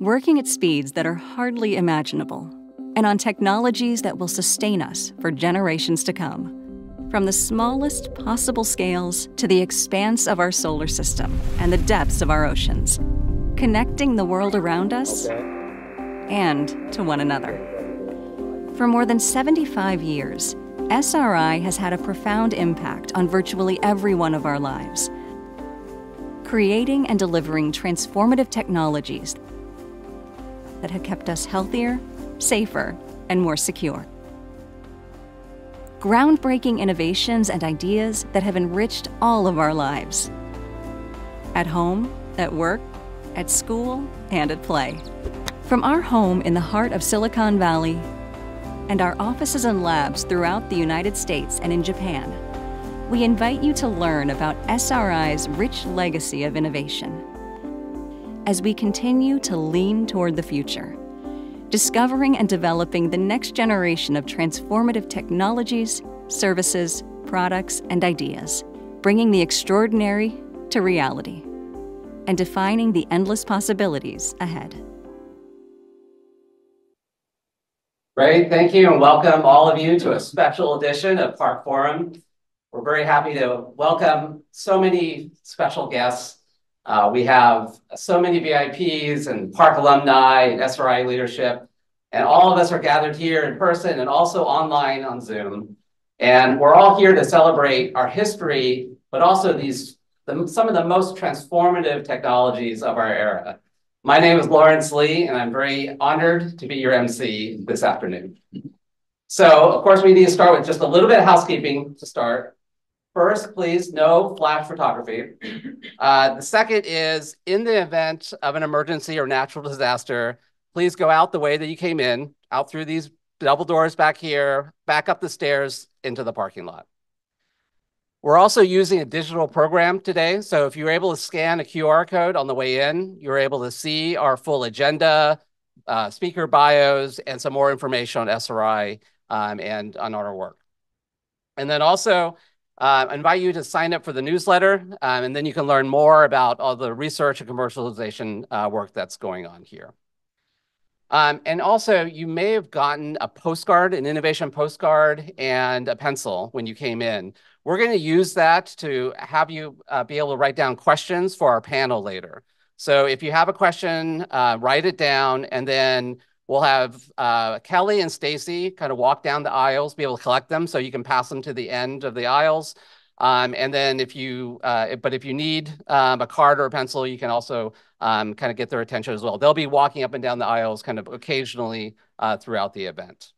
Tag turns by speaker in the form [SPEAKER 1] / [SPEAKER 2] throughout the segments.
[SPEAKER 1] working at speeds that are hardly imaginable, and on technologies that will sustain us for generations to come. From the smallest possible scales to the expanse of our solar system and the depths of our oceans, connecting the world around us and to one another. For more than 75 years, SRI has had a profound impact on virtually every one of our lives, creating and delivering transformative technologies that have kept us healthier, safer, and more secure. Groundbreaking innovations and ideas that have enriched all of our lives. At home, at work, at school, and at play. From our home in the heart of Silicon Valley and our offices and labs throughout the United States and in Japan, we invite you to learn about SRI's rich legacy of innovation as we continue to lean toward the future, discovering and developing the next generation of transformative technologies, services, products, and ideas, bringing the extraordinary to reality, and defining the endless possibilities ahead.
[SPEAKER 2] Great. Thank you, and welcome all of you to a special edition of PARC Forum. We're very happy to welcome so many special guests. Uh, we have so many VIPs and PARC alumni and SRI leadership, and all of us are gathered here in person and also online on Zoom. And we're all here to celebrate our history, but also these some of the most transformative technologies of our era. My name is Lawrence Lee, and I'm very honored to be your MC this afternoon. So, of course, we need to start with just a little bit of housekeeping to start. First, please, no flash photography. Uh, the second is, in the event of an emergency or natural disaster, please go out the way that you came in, out through these double doors back here, back up the stairs into the parking lot. We're also using a digital program today, so if you're able to scan a QR code on the way in, you're able to see our full agenda, uh, speaker bios, and some more information on SRI, um, and on our work. And then also, Uh, invite you to sign up for the newsletter, um, and then you can learn more about all the research and commercialization uh, work that's going on here. Um, and also, you may have gotten a postcard, an innovation postcard, and a pencil when you came in. We're gonna use that to have you uh, be able to write down questions for our panel later. So if you have a question, write it down, and then we'll have uh, Kelly and Stacy kind of walk down the aisles, be able to collect them, so you can pass them to the end of the aisles. Um, and then if you uh, but if you need um, a card or a pencil, you can also um, kind of get their attention as well. They'll be walking up and down the aisles kind of occasionally uh, throughout the event.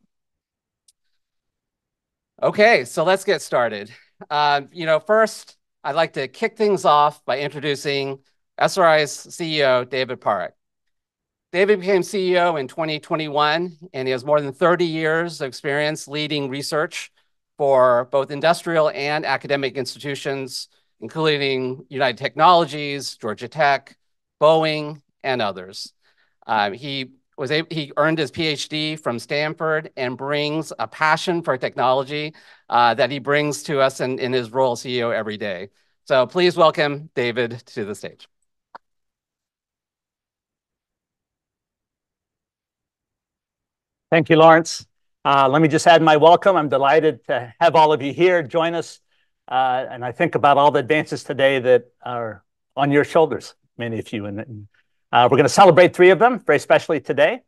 [SPEAKER 2] Okay, so let's get started. Um, you know, first, I'd like to kick things off by introducing SRI's CEO, David Parekh. David became CEO in 2021, and he has more than 30 years of experience leading research for both industrial and academic institutions, including United Technologies, Georgia Tech, Boeing, and others. Um, he was he earned his PhD from Stanford and brings a passion for technology uh, that he brings to us in his role as CEO every day. So please welcome David to the stage.
[SPEAKER 3] Thank you, Lawrence. Uh, let me just add my welcome. I'm delighted to have all of you here join us, uh, and I think about all the advances today that are on your shoulders, many of you. And uh, we're gonna celebrate three of them very specially today.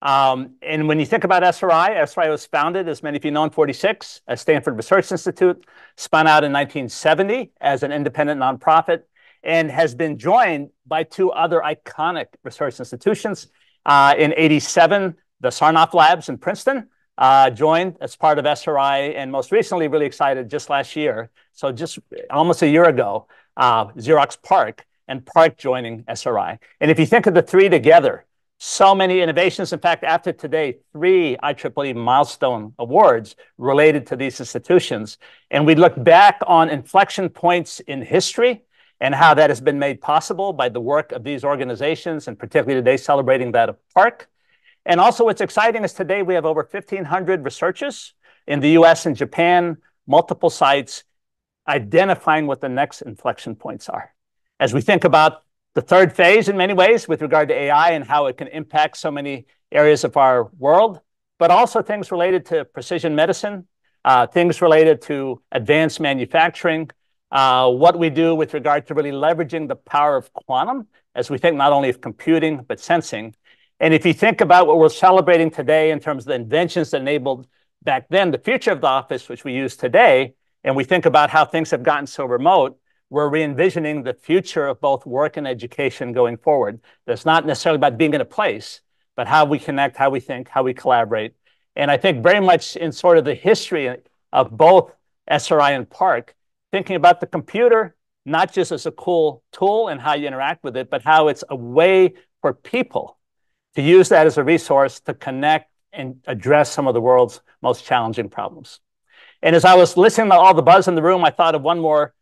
[SPEAKER 3] Um, and when you think about SRI SRI was founded, as many of you know, in 1946 as Stanford Research Institute, spun out in 1970 as an independent nonprofit, and has been joined by two other iconic research institutions. In 1987, the Sarnoff Labs in Princeton uh, joined as part of SRI, and most recently, really excited, just last year, so just almost a year ago, uh, Xerox PARC and PARC joining SRI. And if you think of the three together, so many innovations. In fact, after today, three IEEE milestone awards related to these institutions. And we look back on inflection points in history and how that has been made possible by the work of these organizations, and particularly today celebrating that of PARC. And also, what's exciting is today we have over 1,500 researchers in the U.S. and Japan, multiple sites, identifying what the next inflection points are. As we think about the third phase in many ways with regard to AI and how it can impact so many areas of our world, but also things related to precision medicine, uh, things related to advanced manufacturing, uh, what we do with regard to really leveraging the power of quantum as we think not only of computing, but sensing. And if you think about what we're celebrating today in terms of the inventions that enabled back then the future of the office, which we use today, and we think about how things have gotten so remote, we're re-envisioning the future of both work and education going forward. That's not necessarily about being in a place, but how we connect, how we think, how we collaborate. And I think very much in sort of the history of both SRI and PARC, thinking about the computer, not just as a cool tool and how you interact with it, but how it's a way for people to use that as a resource to connect and address some of the world's most challenging problems. And as I was listening to all the buzz in the room, I thought of one more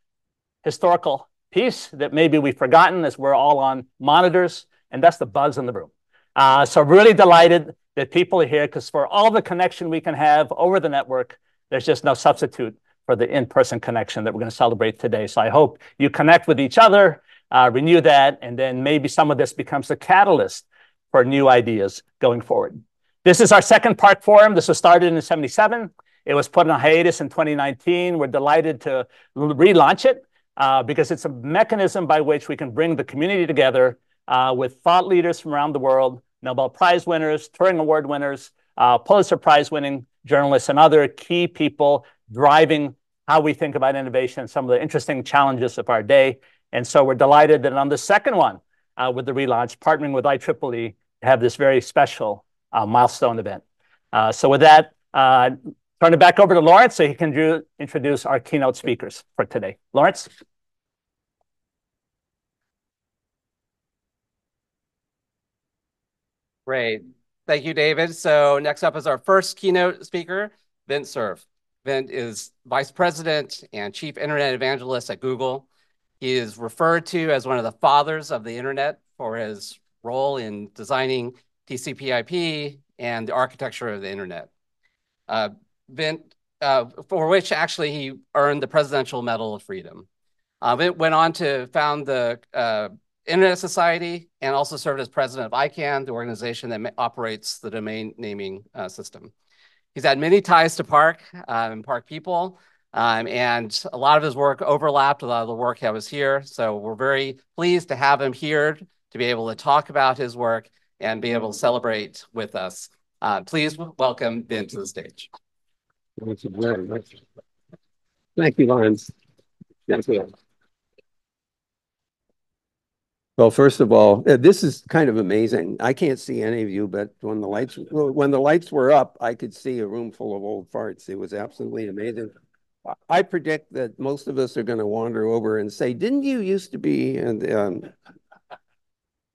[SPEAKER 3] historical piece that maybe we've forgotten as we're all on monitors, and that's the buzz in the room. Uh, so really delighted that people are here because for all the connection we can have over the network, there's just no substitute for the in-person connection that we're going to celebrate today. So I hope you connect with each other, uh, renew that, and then maybe some of this becomes a catalyst for new ideas going forward. This is our second PARC Forum. This was started in 77. It was put on hiatus in 2019. We're delighted to relaunch it uh, because it's a mechanism by which we can bring the community together uh, with thought leaders from around the world, Nobel Prize winners, Turing Award winners, uh, Pulitzer Prize winning journalists, and other key people driving how we think about innovation and some of the interesting challenges of our day. And so we're delighted that on the second one uh, with the relaunch, partnering with IEEE, have this very special uh, milestone event. Uh, so with that, uh, turn it back over to Lawrence so he can do, introduce our keynote speakers for today. Lawrence?
[SPEAKER 2] Great. Thank you, David. So next up is our first keynote speaker, Vint Cerf. Vint is Vice President and Chief Internet Evangelist at Google. He is referred to as one of the fathers of the internet for his role in designing TCP/IP and the architecture of the internet. Uh, Vint, uh, for which actually he earned the Presidential Medal of Freedom. Uh, Vint went on to found the uh, Internet Society and also served as president of ICANN, the organization that operates the domain naming uh, system. He's had many ties to PARC um, and PARC people, um, and a lot of his work overlapped with a lot of the work that was here. So we're very pleased to have him here to be able to talk about his work and be able to celebrate with us. Uh, please welcome Ben to the stage.
[SPEAKER 4] Thank you. Thank you, Lawrence. Thank you. Well, first of all, uh, this is kind of amazing. I can't see any of you, but when the lights when the lights were up, I could see a room full of old farts. It was absolutely amazing. I predict that most of us are going to wander over and say, "Didn't you used to be?" And um,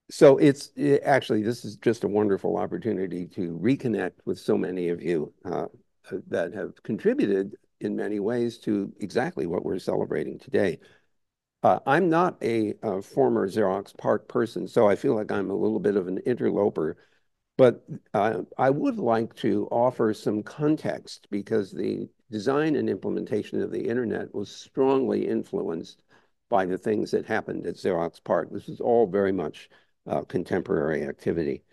[SPEAKER 4] so it's it, actually this is just a wonderful opportunity to reconnect with so many of you uh, that have contributed in many ways to exactly what we're celebrating today. Uh, I'm not a, a, former Xerox PARC person, so I feel like I'm a little bit of an interloper. But uh, I would like to offer some context because the design and implementation of the internet was strongly influenced by the things that happened at Xerox PARC. This is all very much contemporary activity.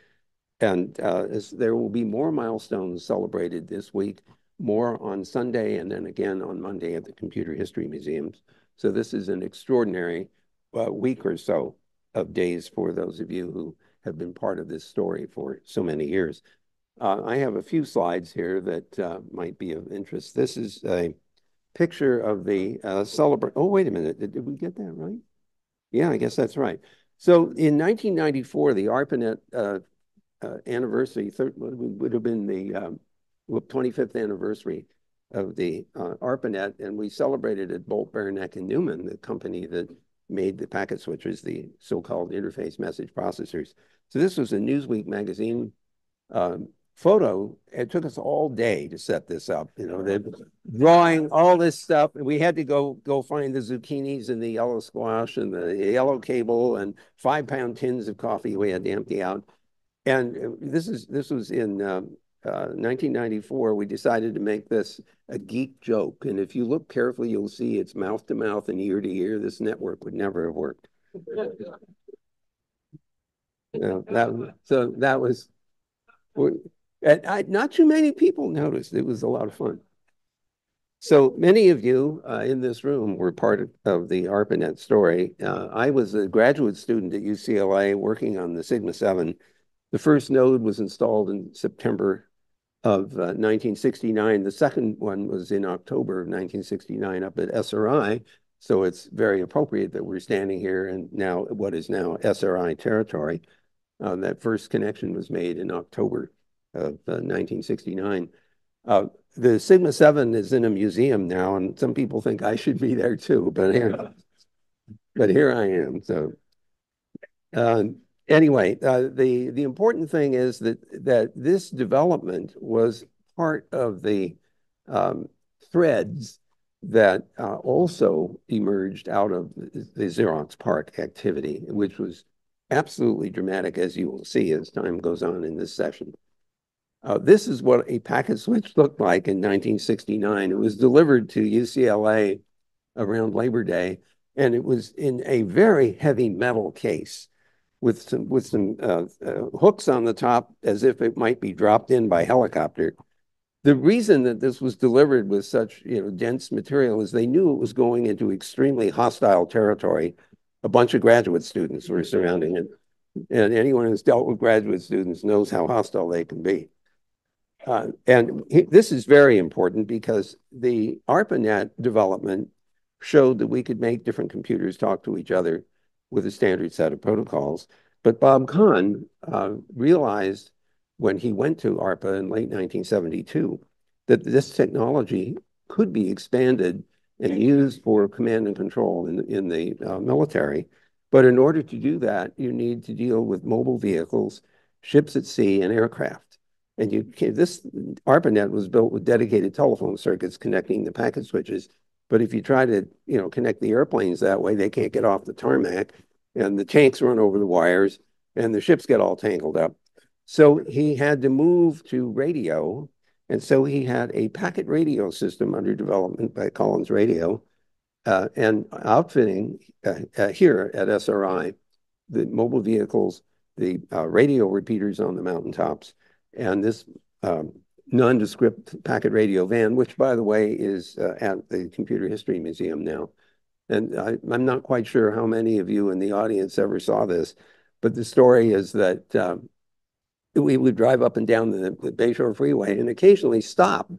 [SPEAKER 4] And uh, there will be more milestones celebrated this week, more on Sunday and then again on Monday at the Computer History Museums. So this is an extraordinary uh, week or so of days for those of you who have been part of this story for so many years. Uh, I have a few slides here that uh, might be of interest. This is a picture of the uh, celebrate. Oh, wait a minute. Did, we get that right? Yeah, I guess that's right. So in 1994, the ARPANET uh, uh, anniversary would have been the um, 25th anniversary of the uh, ARPANET, and we celebrated at Bolt, Beranek, and Newman, the company that made the packet switchers, the so-called interface message processors. So this was a Newsweek magazine um, photo. It took us all day to set this up. You know, the drawing all this stuff. And we had to go go find the zucchinis and the yellow squash and the yellow cable and five pound tins of coffee we had to empty out. And uh, this is this was in um, 1994, uh, we decided to make this a geek joke. And if you look carefully, you'll see it's mouth to mouth and ear to ear. This network would never have worked. know, that, so that was, and I, not too many people noticed. It was a lot of fun. So many of you uh, in this room were part of, the ARPANET story. Uh, I was a graduate student at UCLA working on the Sigma 7. The first node was installed in September of uh, 1969. The second one was in October of 1969 up at SRI. So it's very appropriate that we're standing here and now what is now SRI territory. Uh, that first connection was made in October of 1969. Uh, uh, the Sigma 7 is in a museum now, and some people think I should be there too, but here, but here I am. So uh, anyway, uh, the, the important thing is that, that this development was part of the um, threads that uh, also emerged out of the Xerox PARC activity, which was absolutely dramatic, as you will see as time goes on in this session. Uh, this is what a packet switch looked like in 1969. It was delivered to UCLA around Labor Day, and it was in a very heavy metal case with some with some uh, uh, hooks on the top, as if it might be dropped in by helicopter. The reason that this was delivered with such you know dense material is they knew it was going into extremely hostile territory. A bunch of graduate students were surrounding it, and anyone who's dealt with graduate students knows how hostile they can be. Uh, and he, this is very important because the ARPANET development showed that we could make different computers talk to each other with a standard set of protocols. But Bob Kahn uh, realized when he went to ARPA in late 1972 that this technology could be expanded and used for command and control in, in the uh, military. But in order to do that, you need to deal with mobile vehicles, ships at sea, and aircraft. And this ARPANET was built with dedicated telephone circuits connecting the packet switches. But if you try to, you know, connect the airplanes that way, they can't get off the tarmac and the tanks run over the wires and the ships get all tangled up. So he had to move to radio. And so he had a packet radio system under development by Collins Radio uh, and outfitting uh, uh, here at SRI, the mobile vehicles, the radio repeaters on the mountaintops, and this um, nondescript packet radio van, which, by the way, is uh, at the Computer History Museum now. And I, am not quite sure how many of you in the audience ever saw this, but the story is that um, we would drive up and down the, the Bayshore Freeway and occasionally stop.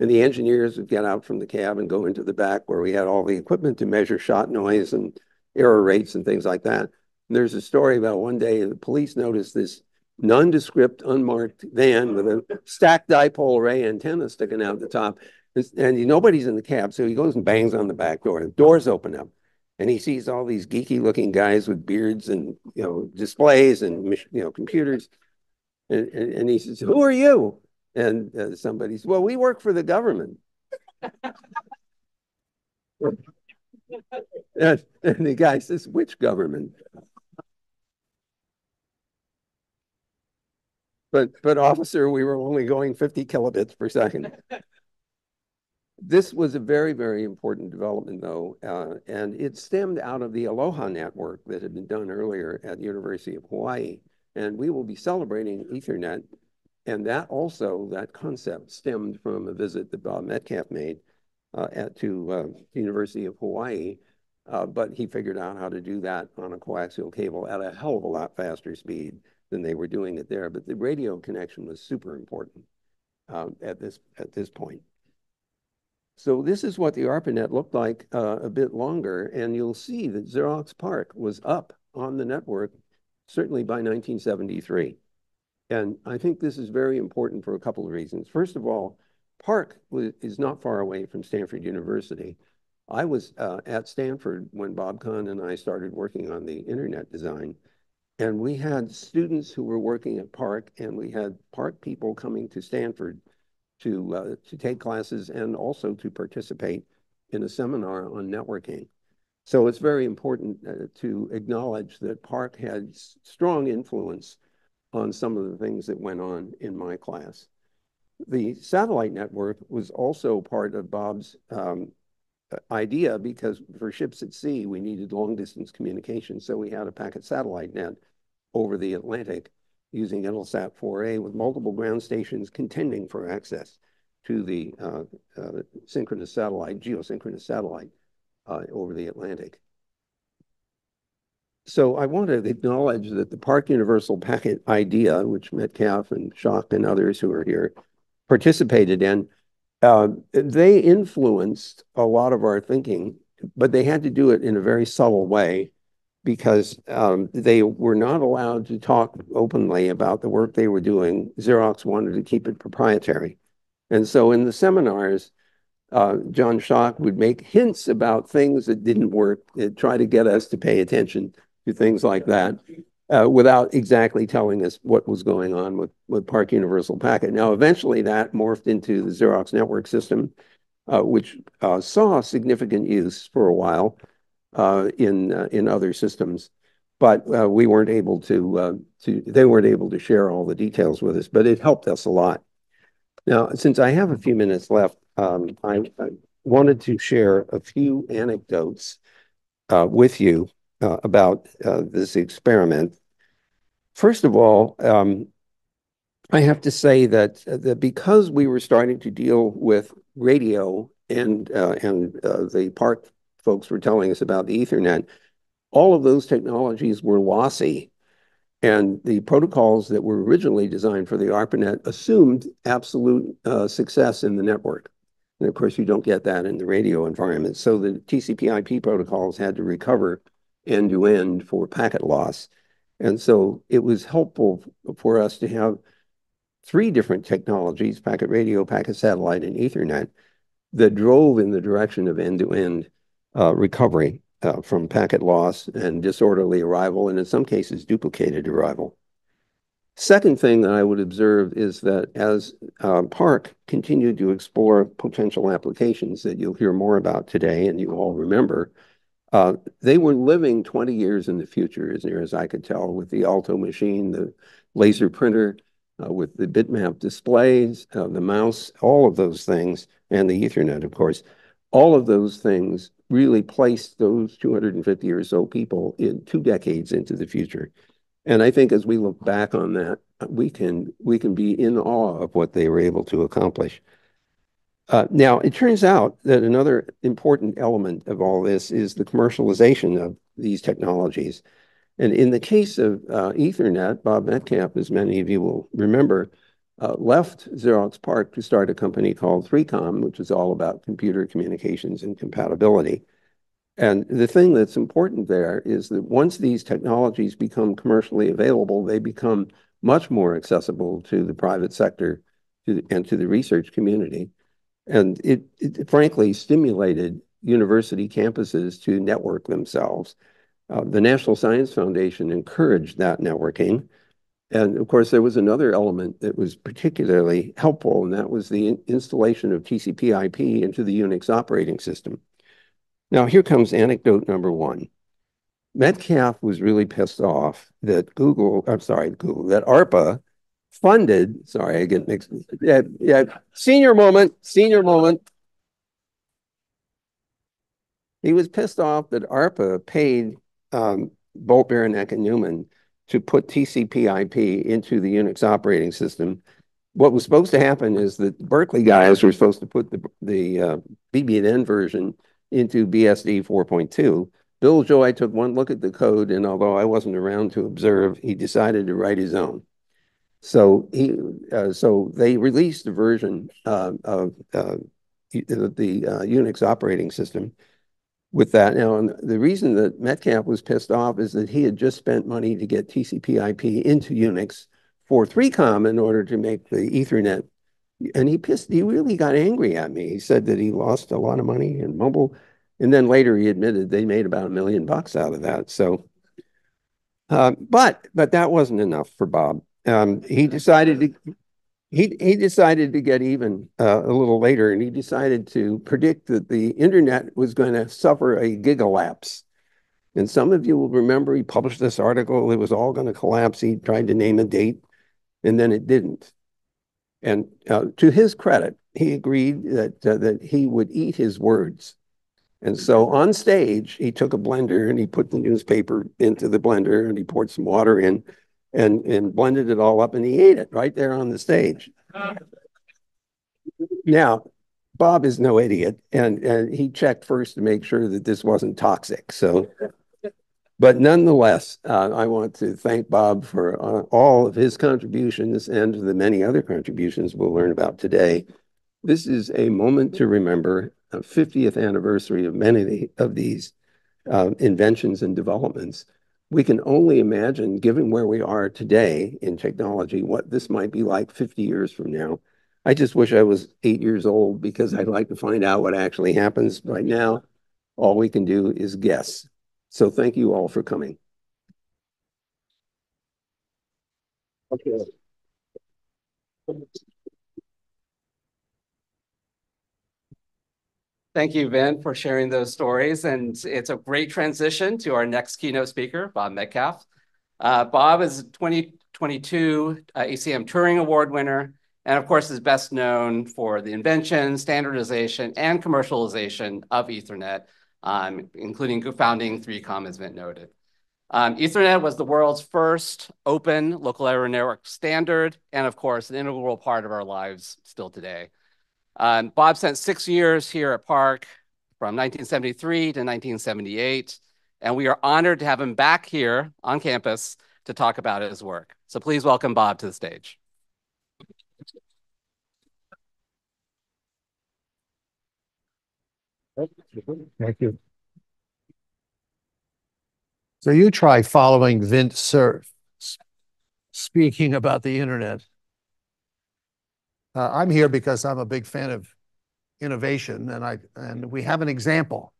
[SPEAKER 4] And the engineers would get out from the cab and go into the back where we had all the equipment to measure shot noise and error rates and things like that. And there's a story about one day the police noticed this nondescript, unmarked van with a stacked dipole array antenna sticking out the top. And nobody's in the cab, so he goes and bangs on the back door. The doors open up, and he sees all these geeky-looking guys with beards and you know displays and you know computers. And, and, and he says, "Who are you?" And uh, somebody says, "Well, we work for the government." and, and the guy says, "Which government?" But, but officer, we were only going 50 kilobits per second. this was a very, very important development, though, uh, and it stemmed out of the Aloha network that had been done earlier at the University of Hawaii. And we will be celebrating Ethernet. And that also, that concept stemmed from a visit that Bob Metcalfe made uh, at, to uh, the University of Hawaii. Uh, but he figured out how to do that on a coaxial cable at a hell of a lot faster speed than they were doing it there. But the radio connection was super important um, at this at this point. So this is what the ARPANET looked like uh, a bit longer, and you'll see that Xerox PARC was up on the network certainly by 1973. And I think this is very important for a couple of reasons. First of all, PARC is not far away from Stanford University. I was uh, at Stanford when Bob Kahn and I started working on the internet design. And we had students who were working at PARC, and we had PARC people coming to Stanford to, uh, to take classes and also to participate in a seminar on networking. So it's very important uh, to acknowledge that PARC had strong influence on some of the things that went on in my class. The satellite network was also part of Bob's um, idea because for ships at sea, we needed long distance communication. So we had a packet satellite net over the Atlantic using Intelsat 4A with multiple ground stations contending for access to the uh, uh, synchronous satellite, geosynchronous satellite uh, over the Atlantic. So I want to acknowledge that the PARC Universal Packet idea, which Metcalfe and Shoch and others who are here participated in, they influenced a lot of our thinking, but they had to do it in a very subtle way because um, they were not allowed to talk openly about the work they were doing. Xerox wanted to keep it proprietary. And so in the seminars, uh, John Shoch would make hints about things that didn't work, try to get us to pay attention to things like that uh, without exactly telling us what was going on with, PARC Universal Packet. Now, eventually that morphed into the Xerox network system, uh, which uh, saw significant use for a while uh, in, uh, in other systems. But uh, we weren't able to, to, they weren't able to share all the details with us, but it helped us a lot. Now, since I have a few minutes left, um, I, wanted to share a few anecdotes with you uh, about uh, this experiment. First of all, um, I have to say that, uh, that because we were starting to deal with radio and, uh, and uh, the PARC folks were telling us about the Ethernet, all of those technologies were lossy. And the protocols that were originally designed for the ARPANET assumed absolute uh, success in the network. And of course, you don't get that in the radio environment. So the TCP IP protocols had to recover end to end for packet loss. And so it was helpful for us to have three different technologies, packet radio, packet satellite, and Ethernet, that drove in the direction of end-to-end uh, recovery uh, from packet loss and disorderly arrival, and in some cases, duplicated arrival. Second thing that I would observe is that as uh, PARC continued to explore potential applications that you'll hear more about today and you all remember, they were living 20 years in the future, as near as I could tell, with the Alto machine, the laser printer, uh, with the bitmap displays, uh, the mouse, all of those things, and the Ethernet, of course. All of those things really placed those 250 or so people in two decades into the future. And I think as we look back on that, we can we can be in awe of what they were able to accomplish. Uh, now, it turns out that another important element of all this is the commercialization of these technologies. And in the case of uh, Ethernet, Bob Metcalfe, as many of you will remember, uh, left Xerox PARC to start a company called 3Com, which is all about computer communications and compatibility. And the thing that's important there is that once these technologies become commercially available, they become much more accessible to the private sector and to the research community. And it, it frankly stimulated university campuses to network themselves. Uh, the National Science Foundation encouraged that networking. And of course, there was another element that was particularly helpful, and that was the in installation of TCP IP into the Unix operating system. Now, here comes anecdote number one. Metcalfe was really pissed off that Google, I'm sorry, Google, that ARPA funded, sorry, I get mixed. Yeah, yeah, senior moment, senior moment. He was pissed off that ARPA paid um, Bolt, Beranek, and Newman to put TCP IP into the Unix operating system. What was supposed to happen is that Berkeley guys were supposed to put the, the uh, BBN version into BSD 4.2. Bill Joy took one look at the code, and although I wasn't around to observe, he decided to write his own. So he, uh, so they released a version uh, of uh, the uh, Unix operating system with that. Now, and the reason that Metcalfe was pissed off is that he had just spent money to get TCP/IP into Unix for 3Com in order to make the Ethernet, and he pissed. He really got angry at me. He said that he lost a lot of money in mobile, and then later he admitted they made about a million bucks out of that. So, uh, but but that wasn't enough for Bob. Um, he decided to he he decided to get even uh, a little later, and he decided to predict that the internet was going to suffer a gigalapse. And some of you will remember he published this article. It was all going to collapse. He tried to name a date, and then it didn't. And uh, to his credit, he agreed that uh, that he would eat his words. And so on stage, he took a blender and he put the newspaper into the blender and he poured some water in and, and blended it all up and he ate it right there on the stage. Now, Bob is no idiot and, and he checked first to make sure that this wasn't toxic. So, but nonetheless, uh, I want to thank Bob for uh, all of his contributions and the many other contributions we'll learn about today. This is a moment to remember a 50th anniversary of many of these uh, inventions and developments. We can only imagine, given where we are today in technology, what this might be like 50 years from now. I just wish I was eight years old because I'd like to find out what actually happens right now. All we can do is guess. So thank you all for coming. Okay.
[SPEAKER 2] Thank you, Vin, for sharing those stories. And it's a great transition to our next keynote speaker, Bob Metcalfe. Uh, Bob is a 2022 uh, ACM Turing Award winner, and of course is best known for the invention, standardization, and commercialization of Ethernet, um, including founding 3Com, as Vin noted. Um, Ethernet was the world's first open local area network standard, and of course, an integral part of our lives still today. Um, Bob spent six years here at PARC from 1973 to 1978, and we are honored to have him back here on campus to talk about his work. So please welcome Bob to the stage.
[SPEAKER 5] Thank you. So you try following Vint Cerf speaking about the internet. Uh, I'm here because I'm a big fan of innovation, and I and we have an example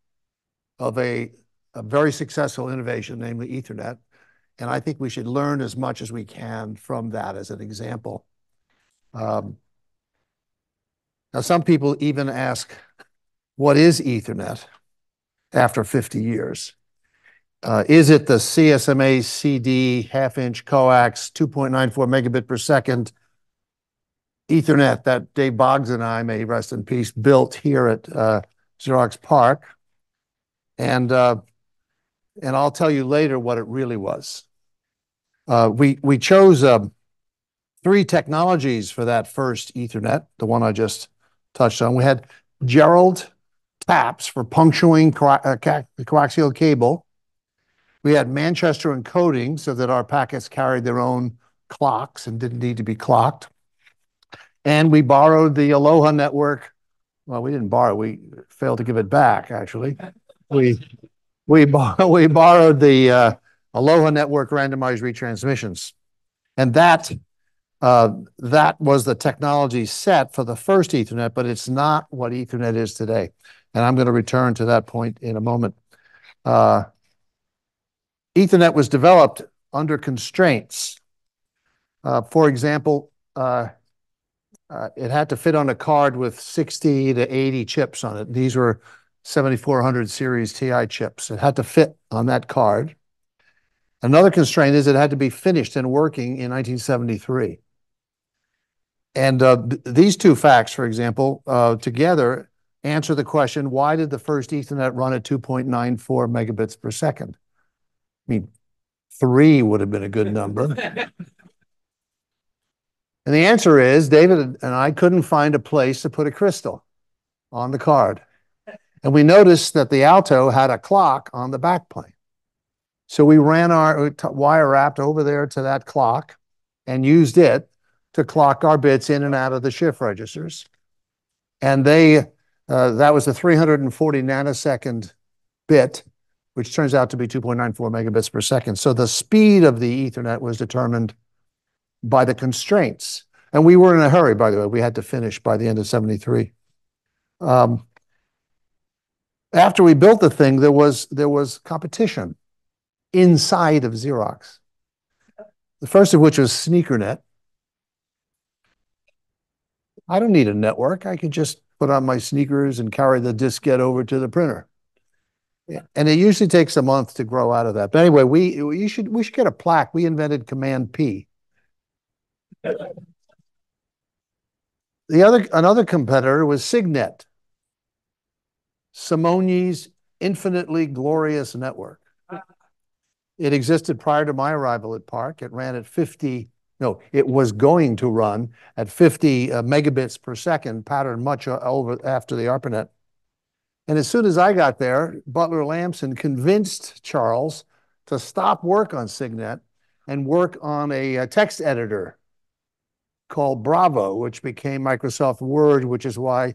[SPEAKER 5] of a, a very successful innovation, namely Ethernet, and I think we should learn as much as we can from that as an example. Um, now, some people even ask, "What is Ethernet?" After 50 years. Uh, is it the CSMA CD half-inch coax 2.94 megabit per second Ethernet that Dave Boggs and I, may rest in peace, built here at uh, Xerox. And, uh, and I'll tell you later what it really was. Uh, we, we chose um, three technologies for that first Ethernet, the one I just touched on. We had Jerrold taps for puncturing co coaxial cable. We had Manchester encoding so that our packets carried their own clocks and didn't need to be clocked. And we borrowed the Aloha network. Well, we didn't borrow, we failed to give it back, actually. We, we, we borrowed the uh, Aloha network randomized retransmissions. And that, uh, that was the technology set for the first Ethernet, but it's not what Ethernet is today. And I'm going to return to that point in a moment. Uh, Ethernet was developed under constraints. Uh, for example, uh, it had to fit on a card with 60 to 80 chips on it. These were 7400 series TI chips. It had to fit on that card. Another constraint is it had to be finished and working in 1973. And uh, these two facts, for example, uh, together answer the question, why did the first Ethernet run at 2.94 megabits per second? I mean, three would have been a good number. And the answer is David and I couldn't find a place to put a crystal on the card. And we noticed that the Alto had a clock on the backplane. So we ran our wire wrapped over there to that clock and used it to clock our bits in and out of the shift registers. And they, uh, that was a 340 nanosecond bit, which turns out to be 2.94 megabits per second. So the speed of the Ethernet was determined by the constraints. And we were in a hurry, by the way. We had to finish by the end of 73. Um, after we built the thing, there was, there was competition inside of Xerox. The first of which was SneakerNet. I don't need a network. I can just put on my sneakers and carry the diskette over to the printer. And it usually takes a month to grow out of that. But anyway, we you should we should get a plaque. We invented Command P. The other, another competitor was SIGNet, Simonyi's infinitely glorious network. It existed prior to my arrival at PARC. It ran at 50, no, it was going to run at 50 uh, megabits per second, patterned much over after the ARPANET. And as soon as I got there, Butler Lampson convinced Charles to stop work on SIGNet and work on a, a text editor called Bravo, which became Microsoft Word, which is why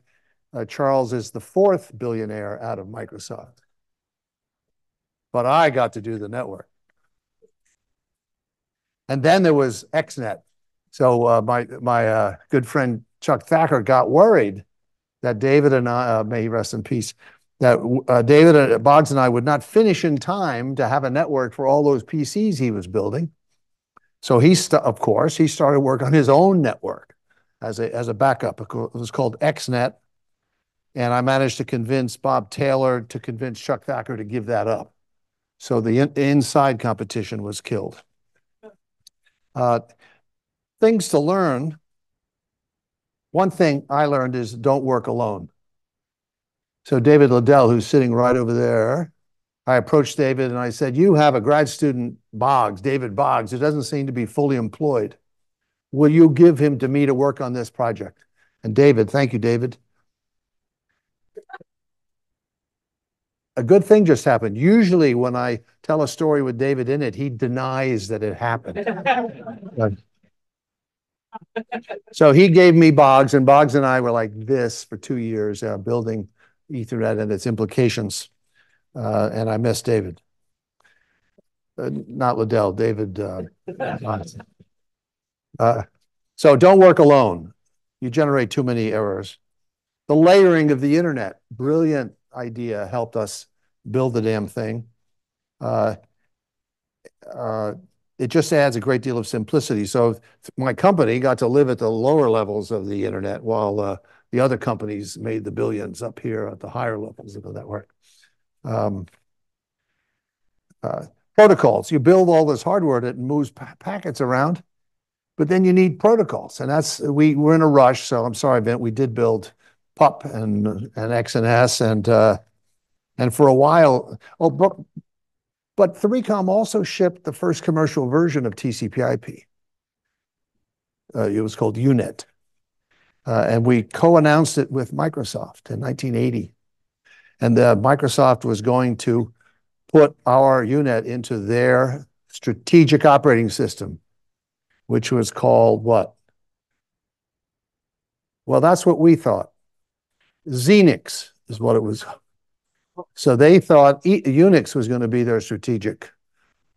[SPEAKER 5] uh, Charles is the fourth billionaire out of Microsoft. But I got to do the network. And then there was XNet. So uh, my my uh, good friend Chuck Thacker got worried that David and I, may he rest in peace, that David Boggs and I would not finish in time to have a network for all those PCs he was building. So he, of course, he started work on his own network as a as a backup. It was called XNet, and I managed to convince Bob Taylor to convince Chuck Thacker to give that up. So the in, inside competition was killed. Uh, things to learn. One thing I learned is don't work alone. So David Liddle, who's sitting right over there, I approached David and I said, you have a grad student, Boggs, David Boggs, who doesn't seem to be fully employed. Will you give him to me to work on this project? And David, thank you, David. A good thing just happened. Usually when I tell a story with David in it, he denies that it happened. so he gave me Boggs and Boggs and I were like this for two years, uh, building Ethernet and its implications. Uh, and I miss David. Uh, not Liddle, David. Uh, so don't work alone. You generate too many errors. The layering of the internet, brilliant idea, helped us build the damn thing. It just adds a great deal of simplicity. So my company got to live at the lower levels of the internet while the other companies made the billions up here at the higher levels of the network. Um, uh, protocols. You build all this hardware that moves packets around, but then you need protocols. And that's, we were in a rush. So I'm sorry, Vint, we did build PUP and, and XNS and, uh, and for a while, oh, but, but 3Com also shipped the first commercial version of TCP IP. Uh, it was called UNet. Uh, and we co-announced it with Microsoft in 1980 and uh, Microsoft was going to put our UNet into their strategic operating system, which was called what? Well, that's what we thought. Xenix is what it was. So they thought e Unix was going to be their strategic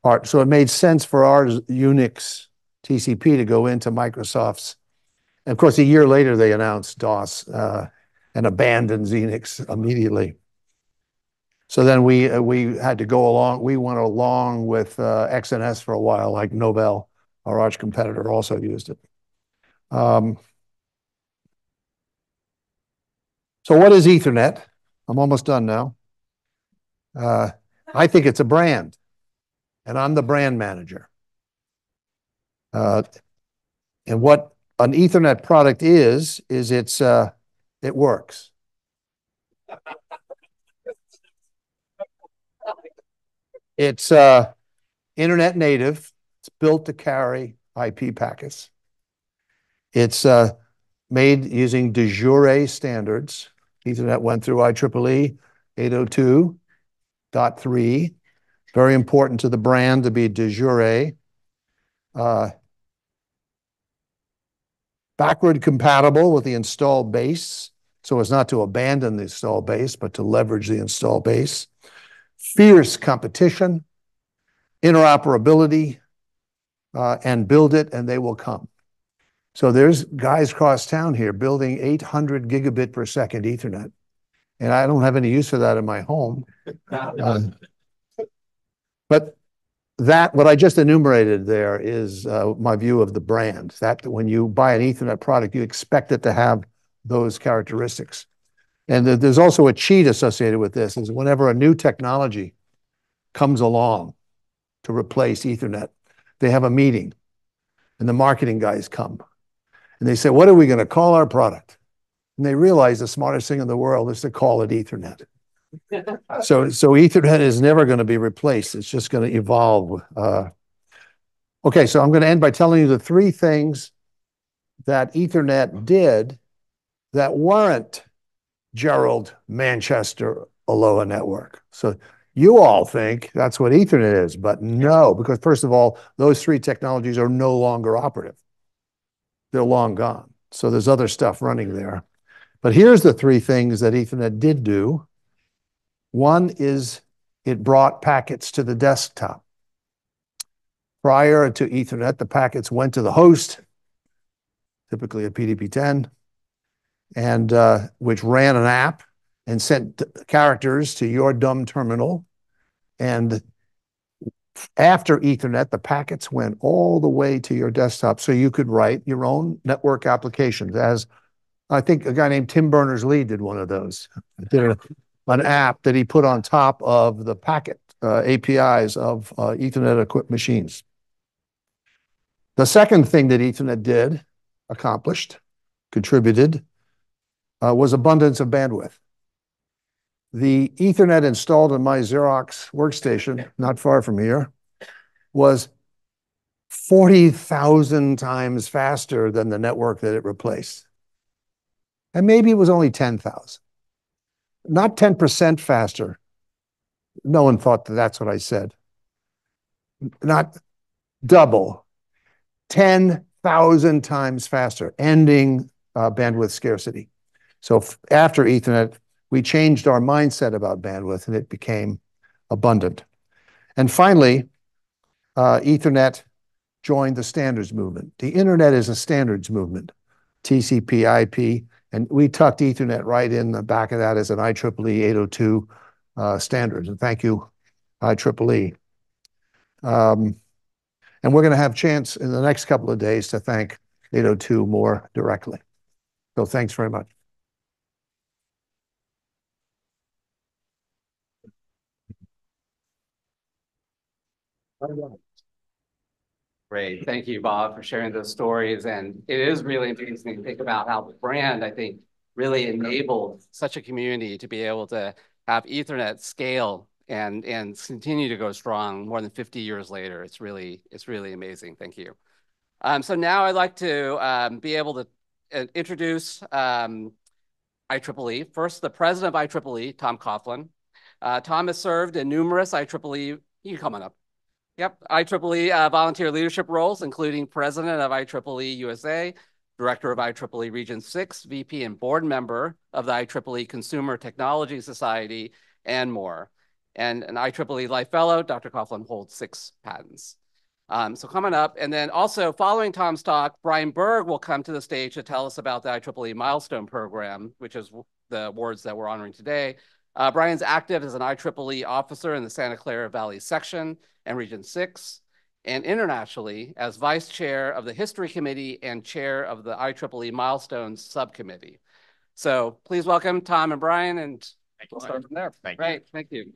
[SPEAKER 5] part. So it made sense for our Unix TCP to go into Microsoft's. And of course, a year later, they announced DOS uh, and abandoned Xenix immediately. So then we uh, we had to go along. We went along with uh, XNS for a while, like Novell, our arch competitor, also used it. Um, so what is Ethernet? I'm almost done now. Uh, I think it's a brand, and I'm the brand manager. And what an Ethernet product is is it's it works. It's uh, internet native. It's built to carry IP packets. It's uh, made using de jure standards. Ethernet went through IEEE 802.3. Very important to the brand to be de jure. Uh, backward compatible with the install base, so as not to abandon the install base, but to leverage the install base fierce competition, interoperability, uh, and build it and they will come. So there's guys across town here building 800 gigabit per second Ethernet. And I don't have any use for that in my home. Uh, but that, what I just enumerated there is uh, my view of the brand. That when you buy an Ethernet product, you expect it to have those characteristics. And there's also a cheat associated with this is whenever a new technology comes along to replace Ethernet, they have a meeting and the marketing guys come and they say, what are we going to call our product? And they realize the smartest thing in the world is to call it Ethernet. So, so Ethernet is never going to be replaced. It's just going to evolve. Uh, okay, so I'm going to end by telling you the three things that Ethernet did that weren't Jerrold Manchester Aloha Network. So you all think that's what Ethernet is, but no, because first of all, those three technologies are no longer operative. They're long gone. So there's other stuff running there. But here's the three things that Ethernet did do. One is it brought packets to the desktop. Prior to Ethernet, the packets went to the host, typically a PDP-10, and uh, which ran an app and sent characters to your dumb terminal. And after Ethernet, the packets went all the way to your desktop so you could write your own network applications. As I think a guy named Tim Berners-Lee did one of those. An app that he put on top of the packet uh, APIs of uh, Ethernet equipped machines. The second thing that Ethernet did, accomplished, contributed, was abundance of bandwidth. The Ethernet installed in my Xerox workstation, not far from here, was 40,000 times faster than the network that it replaced. And maybe it was only 10,000. Not 10% faster. No one thought that that's what I said. Not double. 10,000 times faster, ending uh, bandwidth scarcity. So after Ethernet, we changed our mindset about bandwidth and it became abundant. And finally, uh, Ethernet joined the standards movement. The internet is a standards movement, TCP, IP, and we tucked Ethernet right in the back of that as an IEEE 802 uh, standard. And thank you, IEEE. Um, and we're going to have chance in the next couple of days to thank 802 more directly. So thanks very much.
[SPEAKER 2] Great. Thank you, Bob, for sharing those stories. And it is really interesting to think about how the brand, I think, really enabled such a community to be able to have Ethernet scale and and continue to go strong more than 50 years later. It's really it's really amazing. Thank you. Um, so now I'd like to um, be able to uh, introduce um, IEEE. First, the president of IEEE, Tom Coughlin. Uh, Tom has served in numerous IEEE. You come on up. Yep, IEEE uh, volunteer leadership roles, including president of IEEE USA, director of IEEE Region 6, VP and board member of the IEEE Consumer Technology Society, and more. And an IEEE Life Fellow, Dr. Coughlin holds six patents. Um, so coming up, and then also following Tom's talk, Brian Berg will come to the stage to tell us about the IEEE Milestone Program, which is the awards that we're honoring today, uh, Brian's active as an IEEE officer in the Santa Clara Valley section and Region 6, and internationally as vice chair of the History Committee and chair of the IEEE Milestones Subcommittee. So please welcome Tom and Brian, and
[SPEAKER 6] Thank
[SPEAKER 2] we'll
[SPEAKER 6] you.
[SPEAKER 2] start from there.
[SPEAKER 6] Thank
[SPEAKER 2] Great,
[SPEAKER 6] you.
[SPEAKER 2] thank you.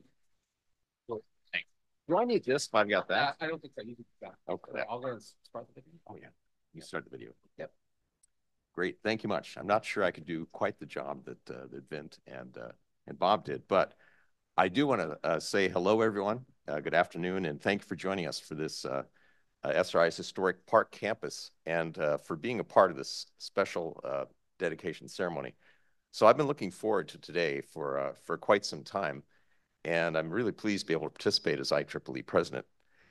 [SPEAKER 6] Thanks. Do I need this? I've got that.
[SPEAKER 2] I don't think so. You can, yeah.
[SPEAKER 6] Okay.
[SPEAKER 2] I'll go start the video.
[SPEAKER 6] Oh, yeah. You start the video.
[SPEAKER 2] Yep.
[SPEAKER 6] Great. Thank you much. I'm not sure I could do quite the job that, uh, that Vint and, uh, and Bob did, but I do want to, uh, say hello, everyone. Uh, good afternoon, and thank you for joining us for this, uh, uh, SRI's historic PARC campus and, uh, for being a part of this special, uh, dedication ceremony. So I've been looking forward to today for, uh, for quite some time, and I'm really pleased to be able to participate as IEEE president.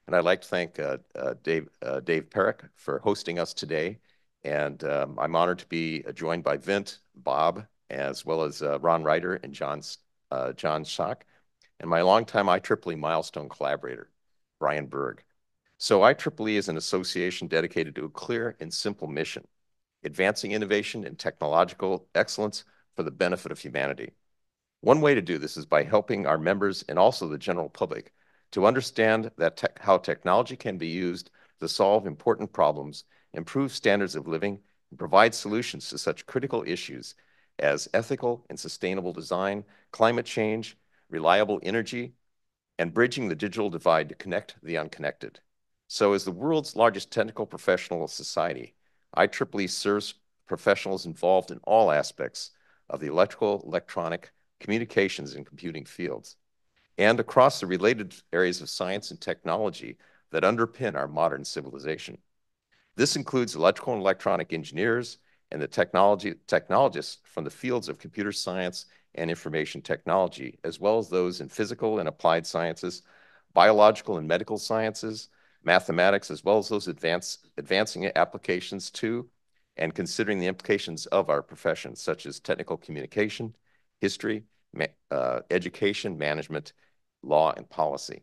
[SPEAKER 6] And I'd like to thank uh, uh, Dave, uh, Dave Parekh for hosting us today. And um, I'm honored to be uh, joined by Vint, Bob, as well as uh, Ron Rider and John, uh, John Shoch, and my longtime IEEE milestone collaborator, Brian Berg. So IEEE is an association dedicated to a clear and simple mission, advancing innovation and technological excellence for the benefit of humanity. One way to do this is by helping our members and also the general public to understand that tech, how technology can be used to solve important problems, improve standards of living, and provide solutions to such critical issues as ethical and sustainable design, climate change, reliable energy, and bridging the digital divide to connect the unconnected. So as the world's largest technical professional society, IEEE serves professionals involved in all aspects of the electrical, electronic, communications, and computing fields, and across the related areas of science and technology that underpin our modern civilization. This includes electrical and electronic engineers and the technology, technologists from the fields of computer science and information technology, as well as those in physical and applied sciences, biological and medical sciences, mathematics, as well as those advance, advancing applications to and considering the implications of our professions, such as technical communication, history, uh, education, management, law, and policy.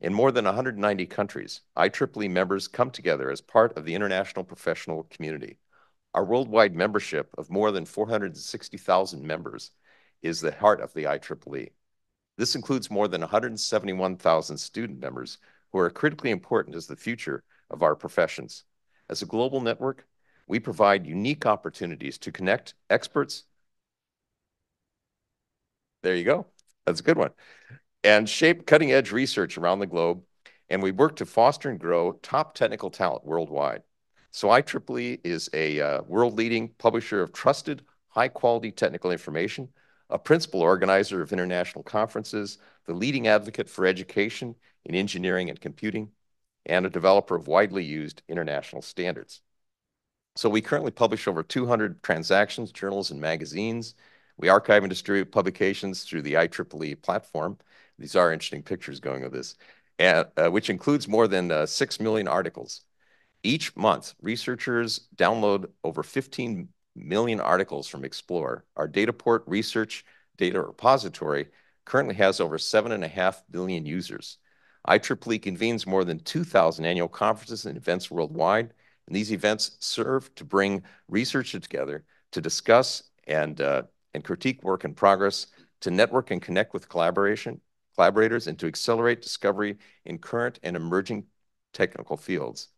[SPEAKER 6] In more than 190 countries, IEEE members come together as part of the international professional community. Our worldwide membership of more than 460,000 members is the heart of the IEEE. This includes more than 171,000 student members who are critically important as the future of our professions. As a global network, we provide unique opportunities to connect experts. There you go. That's a good one. And shape cutting edge research around the globe. And we work to foster and grow top technical talent worldwide. So IEEE is a uh, world leading publisher of trusted, high quality technical information, a principal organizer of international conferences, the leading advocate for education in engineering and computing, and a developer of widely used international standards. So we currently publish over 200 transactions, journals, and magazines. We archive and distribute publications through the IEEE platform. These are interesting pictures going with this, and, uh, which includes more than uh, 6 million articles. Each month, researchers download over 15 million articles from Xplore. Our Dataport research data repository currently has over 7.5 billion users. IEEE convenes more than 2,000 annual conferences and events worldwide, and these events serve to bring researchers together to discuss and, uh, and critique work in progress, to network and connect with collaboration, collaborators, and to accelerate discovery in current and emerging technical fields.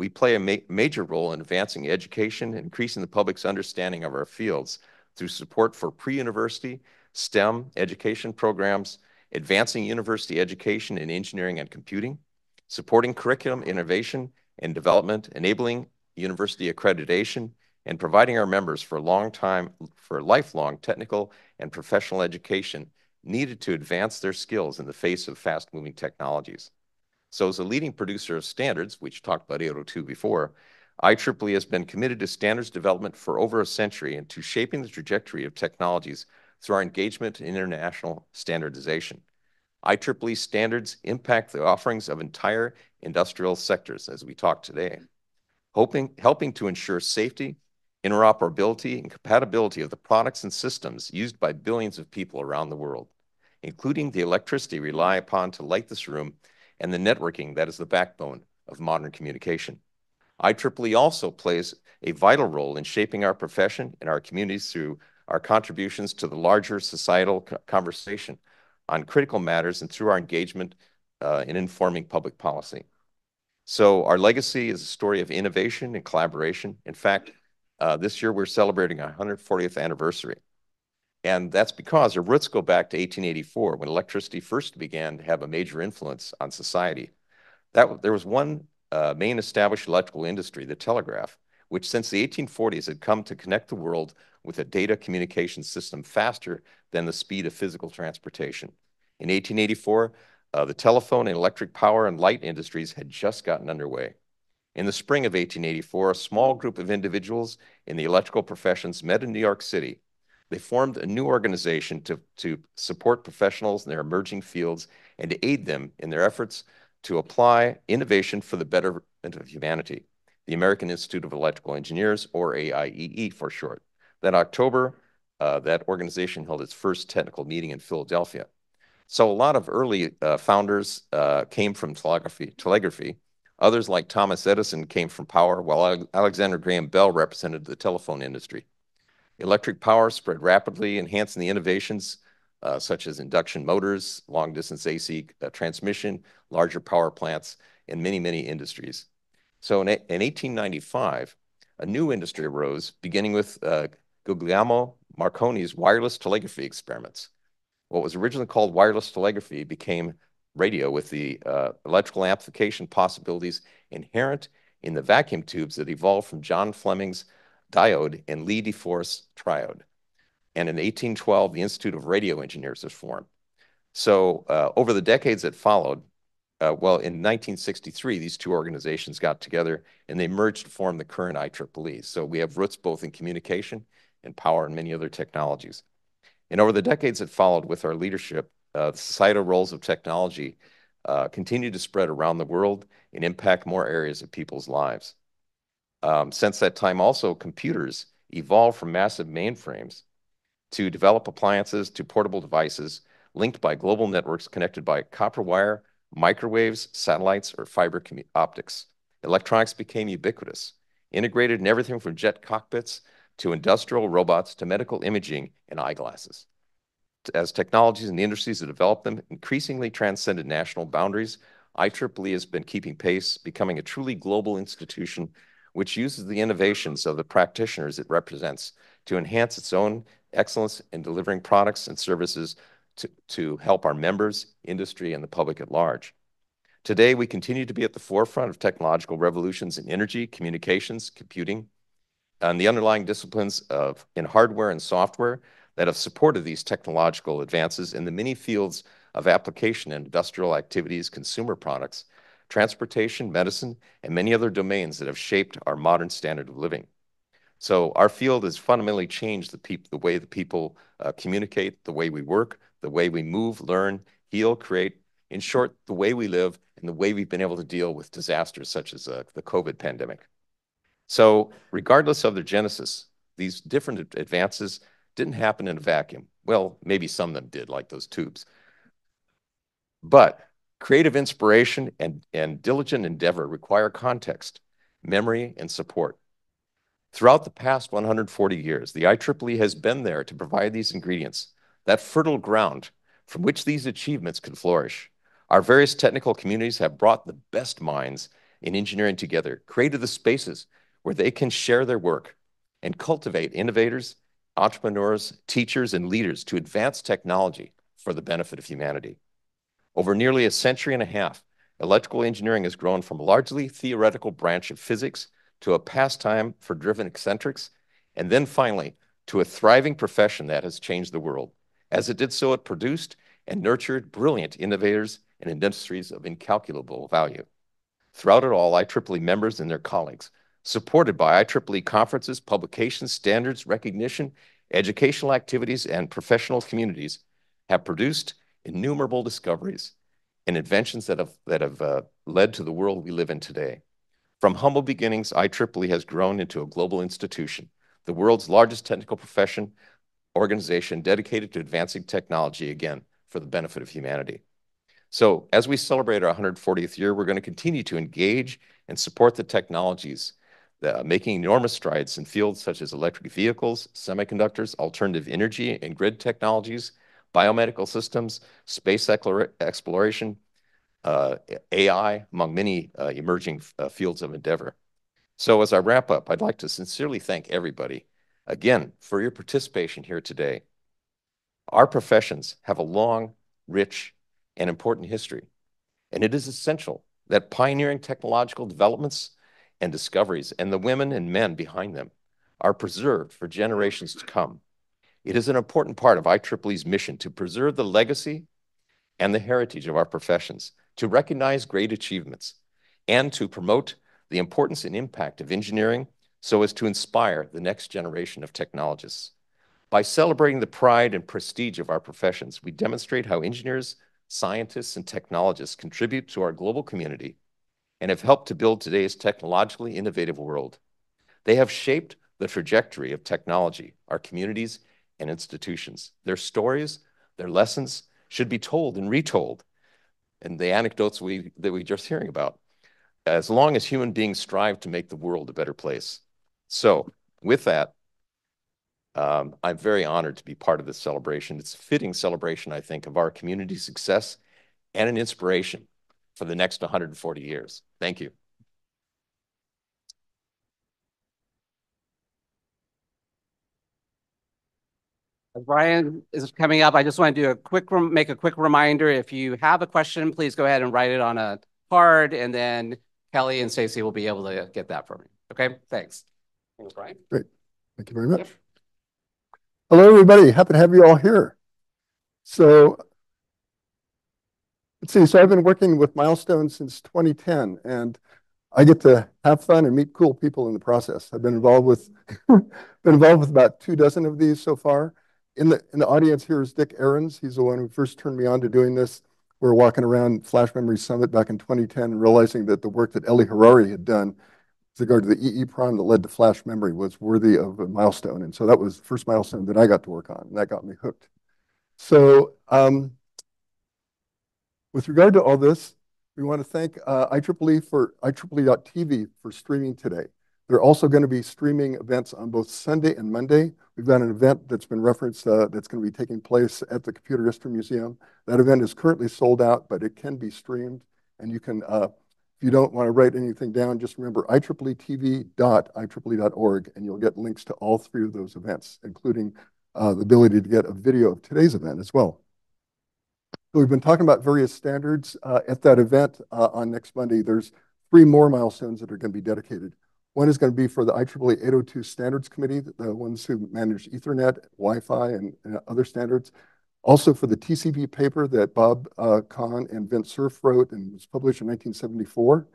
[SPEAKER 6] We play a ma major role in advancing education increasing the public's understanding of our fields through support for pre-university, STEM education programs, advancing university education in engineering and computing, supporting curriculum innovation and development, enabling university accreditation, and providing our members for long time, for lifelong technical and professional education needed to advance their skills in the face of fast-moving technologies. So as a leading producer of standards, which talked about 802 before, IEEE has been committed to standards development for over a century and to shaping the trajectory of technologies through our engagement in international standardization. IEEE standards impact the offerings of entire industrial sectors, as we talked today, hoping, helping to ensure safety, interoperability, and compatibility of the products and systems used by billions of people around the world, including the electricity we rely upon to light this room and the networking that is the backbone of modern communication. IEEE also plays a vital role in shaping our profession and our communities through our contributions to the larger societal conversation on critical matters and through our engagement uh, in informing public policy. So our legacy is a story of innovation and collaboration. In fact, uh, this year we're celebrating our 140th anniversary. And that's because our roots go back to 1884 when electricity first began to have a major influence on society. That, there was one uh, main established electrical industry, the telegraph, which since the 1840s had come to connect the world with a data communication system faster than the speed of physical transportation. In 1884, uh, the telephone and electric power and light industries had just gotten underway. In the spring of 1884, a small group of individuals in the electrical professions met in New York City. They formed a new organization to, to support professionals in their emerging fields and to aid them in their efforts to apply innovation for the betterment of humanity, the American Institute of Electrical Engineers, or AIEE for short. That October, uh, that organization held its first technical meeting in Philadelphia. So a lot of early uh, founders uh, came from telegraphy, telegraphy. Others, like Thomas Edison, came from power, while Alexander Graham Bell represented the telephone industry. Electric power spread rapidly, enhancing the innovations uh, such as induction motors, long-distance AC uh, transmission, larger power plants, and many, many industries. So in, in 1895, a new industry arose, beginning with uh, Guglielmo Marconi's wireless telegraphy experiments. What was originally called wireless telegraphy became radio with the electrical amplification possibilities inherent in the vacuum tubes that evolved from John Fleming's diode and Lee de Forest triode. and in 1812, the Institute of Radio Engineers was formed. So uh, over the decades that followed, uh, well, in 1963, these two organizations got together and they merged to form the current IEEE. So we have roots both in communication and power and many other technologies. And over the decades that followed with our leadership, uh, the societal roles of technology uh, continue to spread around the world and impact more areas of people's lives. Um, since that time also, computers evolved from massive mainframes to develop appliances to portable devices linked by global networks connected by copper wire microwaves, satellites, or fiber optics. Electronics became ubiquitous, integrated in everything from jet cockpits to industrial robots to medical imaging and eyeglasses. As technologies and the industries that developed them increasingly transcended national boundaries, IEEE has been keeping pace, becoming a truly global institution which uses the innovations of the practitioners it represents to enhance its own excellence in delivering products and services to, help our members, industry, and the public at large. Today, we continue to be at the forefront of technological revolutions in energy, communications, computing, and the underlying disciplines of in hardware and software that have supported these technological advances in the many fields of application and industrial activities, consumer products, transportation, medicine, and many other domains that have shaped our modern standard of living. So our field has fundamentally changed the, the way the people uh, communicate, the way we work, the way we move, learn, heal, create, in short, the way we live and the way we've been able to deal with disasters such as uh, the COVID pandemic. So regardless of their genesis, these different advances didn't happen in a vacuum. Well, maybe some of them did, like those tubes. But creative inspiration and, and diligent endeavor require context, memory, and support. Throughout the past 140 years, the IEEE has been there to provide these ingredients that fertile ground from which these achievements can flourish. Our various technical communities have brought the best minds in engineering together, created the spaces where they can share their work and cultivate innovators, entrepreneurs, teachers, and leaders to advance technology for the benefit of humanity. Over nearly a century and a half, electrical engineering has grown from a largely theoretical branch of physics to a pastime for driven eccentrics, and then finally to a thriving profession that has changed the world. As it did so, it produced and nurtured brilliant innovators and industries of incalculable value. Throughout it all, IEEE members and their colleagues, supported by IEEE conferences, publications, standards, recognition, educational activities, and professional communities, have produced innumerable discoveries and inventions that have, that have uh, led to the world we live in today. From humble beginnings, IEEE has grown into a global institution, the world's largest technical profession organization dedicated to advancing technology, again, for the benefit of humanity. So as we celebrate our 140th year, we're going to continue to engage and support the technologies that are making enormous strides in fields such as electric vehicles, semiconductors, alternative energy and grid technologies, biomedical systems, space exploration, uh, AI, among many uh, emerging uh, fields of endeavor. So as I wrap up, I'd like to sincerely thank everybody again, for your participation here today. Our professions have a long, rich, and important history, and it is essential that pioneering technological developments and discoveries and the women and men behind them are preserved for generations to come. It is an important part of IEEE's mission to preserve the legacy and the heritage of our professions, to recognize great achievements, and to promote the importance and impact of engineering so as to inspire the next generation of technologists. By celebrating the pride and prestige of our professions, we demonstrate how engineers, scientists, and technologists contribute to our global community and have helped to build today's technologically innovative world. They have shaped the trajectory of technology, our communities, and institutions. Their stories, their lessons should be told and retold. And the anecdotes we, that we just hearing about, as long as human beings strive to make the world a better place. So with that, um, I'm very honored to be part of this celebration. It's a fitting celebration, I think, of our community success and an inspiration for the next 140 years. Thank you.
[SPEAKER 2] Brian is coming up, I just want to do a quick, make a quick reminder. If you have a question, please go ahead and write it on a card, and then Kelly and Stacy will be able to get that for me. Okay, thanks. Thanks, Brian.
[SPEAKER 7] Great. Thank you very much. Hello, everybody. Happy to have you all here. So let's see. So I've been working with Milestone since 2010, and I get to have fun and meet cool people in the process. I've been involved with been involved with about two dozen of these so far. In the in the audience here is Dick Ahrens. He's the one who first turned me on to doing this. We were walking around Flash Memory Summit back in 2010 and realizing that the work that Eli Harari had done with regard to the EEPROM that led to flash memory was worthy of a milestone. And so that was the first milestone that I got to work on, and that got me hooked. So um, with regard to all this, we want to thank uh, IEEE for IEEE.TV for streaming today. They're also going to be streaming events on both Sunday and Monday. We've got an event that's been referenced uh, that's going to be taking place at the Computer History Museum. That event is currently sold out, but it can be streamed, and you can uh, if you don't want to write anything down, just remember IEEE.TV.IEEE.org, and you'll get links to all three of those events, including uh, the ability to get a video of today's event as well. So we've been talking about various standards uh, at that event uh, on next Monday. There's three more milestones that are going to be dedicated. One is going to be for the IEEE 802 Standards Committee, the ones who manage Ethernet, Wi-Fi, and, and other standards. Also for the TCP paper that Bob uh, Kahn and Vint Cerf wrote and was published in 1974,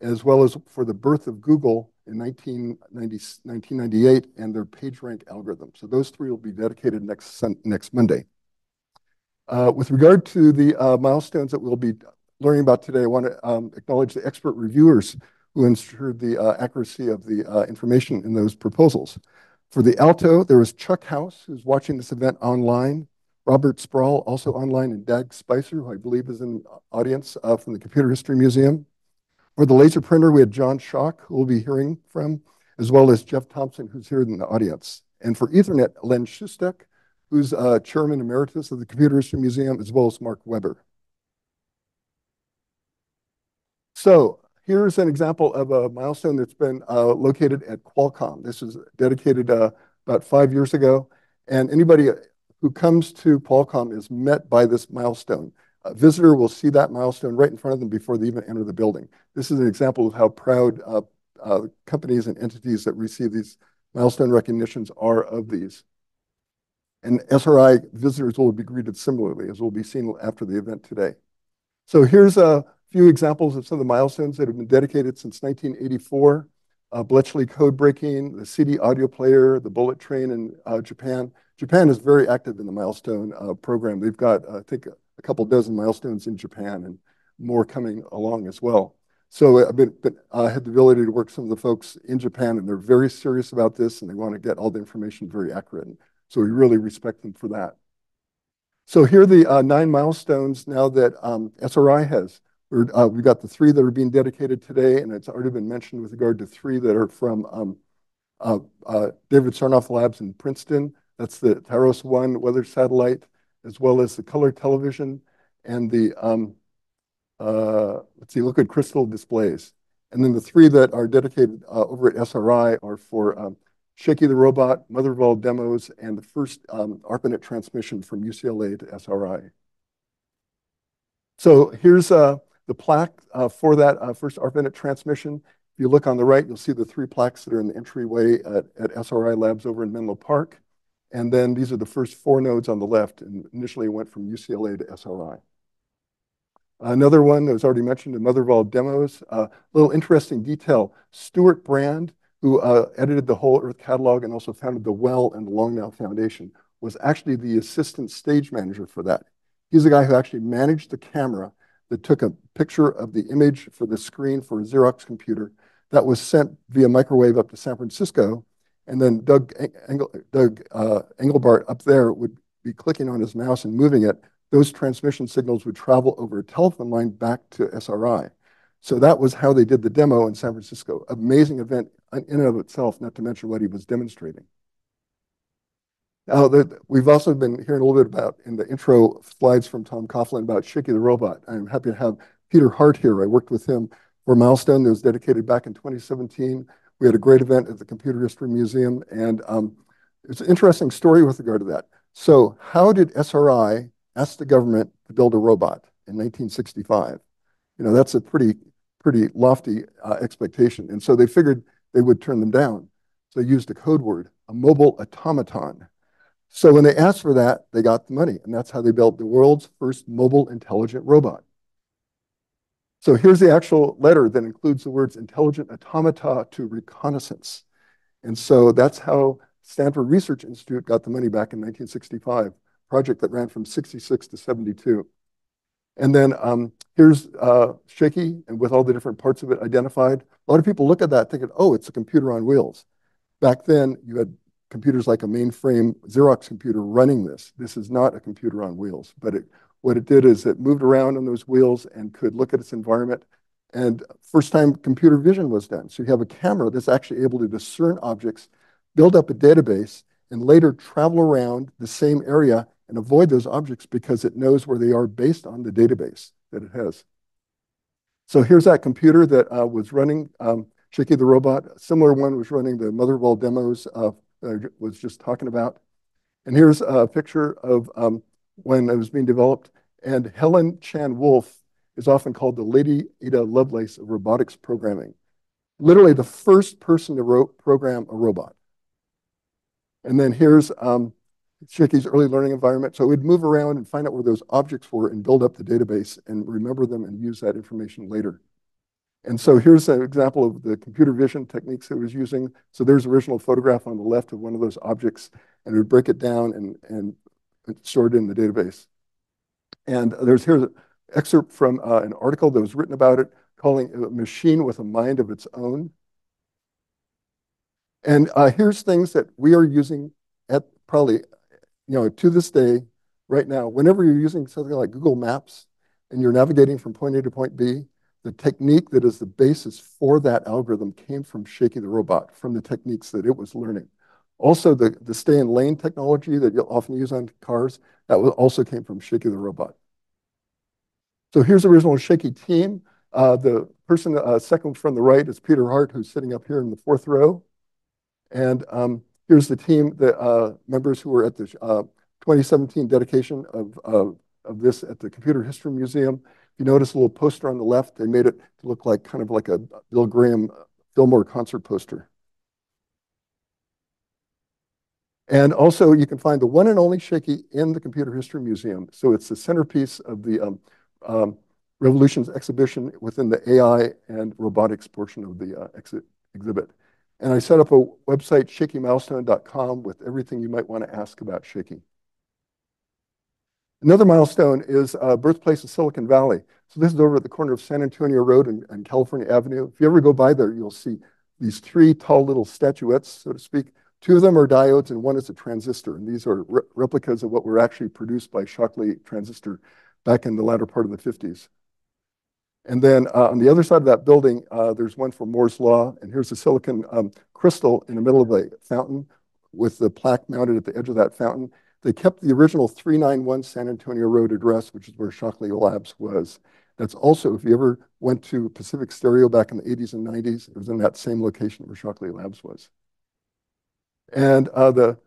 [SPEAKER 7] as well as for the birth of Google in 1990, 1998 and their PageRank algorithm. So those three will be dedicated next, next Monday. Uh, with regard to the uh, milestones that we'll be learning about today, I want to um, acknowledge the expert reviewers who ensured the uh, accuracy of the uh, information in those proposals. For the Alto, there was Chuck House, who's watching this event online. Robert Sproull, also online, and Dag Spicer, who I believe is in the audience uh, from the Computer History Museum. For the laser printer, we had John Shoch, who we'll be hearing from, as well as Jeff Thompson, who's here in the audience. And for Ethernet, Len Shustek, who's uh, Chairman Emeritus of the Computer History Museum, as well as Marc Weber. So here's an example of a milestone that's been uh, located at Qualcomm. This was dedicated uh, about five years ago. And anybody who comes to Qualcomm is met by this milestone. A visitor will see that milestone right in front of them before they even enter the building. This is an example of how proud uh, companies and entities that receive these milestone recognitions are of these. And SRI visitors will be greeted similarly, as will be seen after the event today. So here's a few examples of some of the milestones that have been dedicated since 1984. Uh, Bletchley code breaking, the CD audio player, the bullet train in uh, Japan, Japan is very active in the milestone uh, program. They've got, uh, I think, a couple dozen milestones in Japan and more coming along as well. So I've been, been uh, had the ability to work with some of the folks in Japan, and they're very serious about this, and they want to get all the information very accurate. So we really respect them for that. So here are the uh, nine milestones now that um, SRI has. Uh, got the three that are being dedicated today, and it's already been mentioned with regard to three that are from um, uh, uh, David Sarnoff Labs in Princeton, that's the TIROS 1 weather satellite, as well as the color television and the, um, uh, let's see, liquid crystal displays. And then the three that are dedicated uh, over at SRI are for um, Shaky the Robot, mother of all demos, and the first um, ARPANET transmission from UCLA to SRI. So here's uh, the plaque uh, for that uh, first ARPANET transmission. If you look on the right, you'll see the three plaques that are in the entryway at, at SRI Labs over in Menlo Park. And then these are the first four nodes on the left, and initially it went from UCLA to SRI. Another one that was already mentioned in mother of all demos, a uh, little interesting detail. Stewart Brand, who uh, edited the whole Earth catalog and also founded the Well and the Long Now Foundation, was actually the assistant stage manager for that. He's the guy who actually managed the camera that took a picture of the image for the screen for a Xerox computer that was sent via microwave up to San Francisco and then Doug, Engel, Doug uh, Engelbart up there would be clicking on his mouse and moving it. Those transmission signals would travel over a telephone line back to SRI. So that was how they did the demo in San Francisco. Amazing event in and of itself, not to mention what he was demonstrating. Now, the, we've also been hearing a little bit about in the intro slides from Tom Coughlin about Shaky the robot. I'm happy to have Peter Hart here. I worked with him for Milestone that was dedicated back in 2017 we had a great event at the Computer History Museum, and um, it's an interesting story with regard to that. So how did SRI ask the government to build a robot in 1965? You know, that's a pretty, pretty lofty uh, expectation. And so they figured they would turn them down. So they used a code word, a mobile automaton. So when they asked for that, they got the money, and that's how they built the world's first mobile intelligent robot. So here's the actual letter that includes the words intelligent automata to reconnaissance. And so that's how Stanford Research Institute got the money back in 1965, project that ran from 66 to 72. And then um, here's uh, Shaky, and with all the different parts of it identified. A lot of people look at that thinking, oh, it's a computer on wheels. Back then, you had computers like a mainframe Xerox computer running this. This is not a computer on wheels, but it, what it did is it moved around on those wheels and could look at its environment. And first time computer vision was done. So you have a camera that's actually able to discern objects, build up a database, and later travel around the same area and avoid those objects because it knows where they are based on the database that it has. So here's that computer that uh, was running um, Shaky the robot. A similar one was running the mother of all demos uh, I was just talking about. And here's a picture of um, when it was being developed. And Helen Chan Wolf is often called the Lady Ada Lovelace of robotics programming. Literally the first person to program a robot. And then here's um, Shaky's early learning environment. So we'd move around and find out where those objects were and build up the database and remember them and use that information later. And so here's an example of the computer vision techniques it was using. So there's an original photograph on the left of one of those objects, and it would break it down and, and store it in the database. And there's here's an excerpt from uh, an article that was written about it, calling it a machine with a mind of its own. And uh, here's things that we are using at probably, you know, to this day, right now, whenever you're using something like Google Maps and you're navigating from point A to point B, the technique that is the basis for that algorithm came from Shaky the robot, from the techniques that it was learning. Also, the, the stay in lane technology that you'll often use on cars, that also came from Shaky the robot. So here's the original Shaky team. Uh, the person uh, second from the right is Peter Hart, who's sitting up here in the fourth row. And um, here's the team, the uh, members who were at the uh, 2017 dedication of, of this at the Computer History Museum. You notice a little poster on the left, they made it look like kind of like a Bill Graham Fillmore concert poster. And also you can find the one and only Shaky in the Computer History Museum. So it's the centerpiece of the um, um, Revolutions exhibition within the AI and robotics portion of the uh, exhibit. And I set up a website, shakymilestone.com, with everything you might want to ask about Shaky. Another milestone is uh, birthplace of Silicon Valley. So this is over at the corner of San Antonio Road and, and California Avenue. If you ever go by there, you'll see these three tall little statuettes, so to speak, Two of them are diodes and one is a transistor. And these are re replicas of what were actually produced by Shockley transistor back in the latter part of the 50s. And then uh, on the other side of that building, uh, there's one for Moore's Law. And here's a silicon um, crystal in the middle of a fountain with the plaque mounted at the edge of that fountain. They kept the original 391 San Antonio Road address, which is where Shockley Labs was. That's also, if you ever went to Pacific Stereo back in the 80s and 90s, it was in that same location where Shockley Labs was. And uh, the,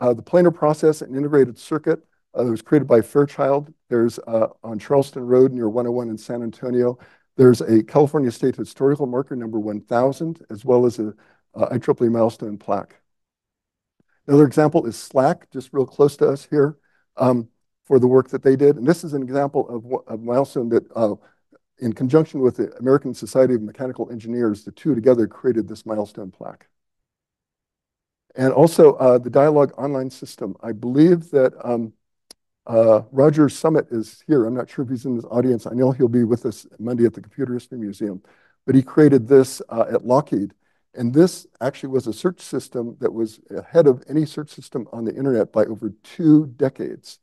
[SPEAKER 7] uh, the planar process and integrated circuit uh, that was created by Fairchild. There's uh, on Charleston Road near 101 in San Antonio. There's a California State Historical Marker number 1000, as well as a uh, IEEE milestone plaque. Another example is SLAC, just real close to us here, um, for the work that they did. And this is an example of a milestone that, uh, in conjunction with the American Society of Mechanical Engineers, the two together created this milestone plaque. And also uh, the DIALOG online system. I believe that um, uh, Roger Summit is here. I'm not sure if he's in this audience. I know he'll be with us Monday at the Computer History Museum. But he created this at Lockheed. And this actually was a search system that was ahead of any search system on the internet by over two decades.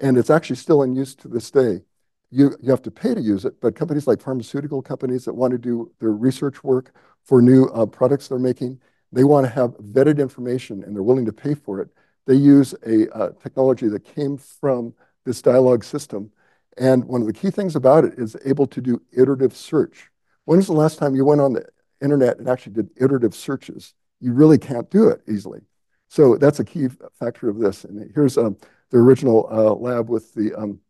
[SPEAKER 7] And it's actually still in use to this day. You, you have to pay to use it, but companies like pharmaceutical companies that want to do their research work for new uh, products they're making, they want to have vetted information and they're willing to pay for it. They use a uh, technology that came from this DIALOG system. And one of the key things about it is able to do iterative search. When was the last time you went on the internet and actually did iterative searches? You really can't do it easily. So that's a key factor of this. And here's um, the original uh, lab with the, um,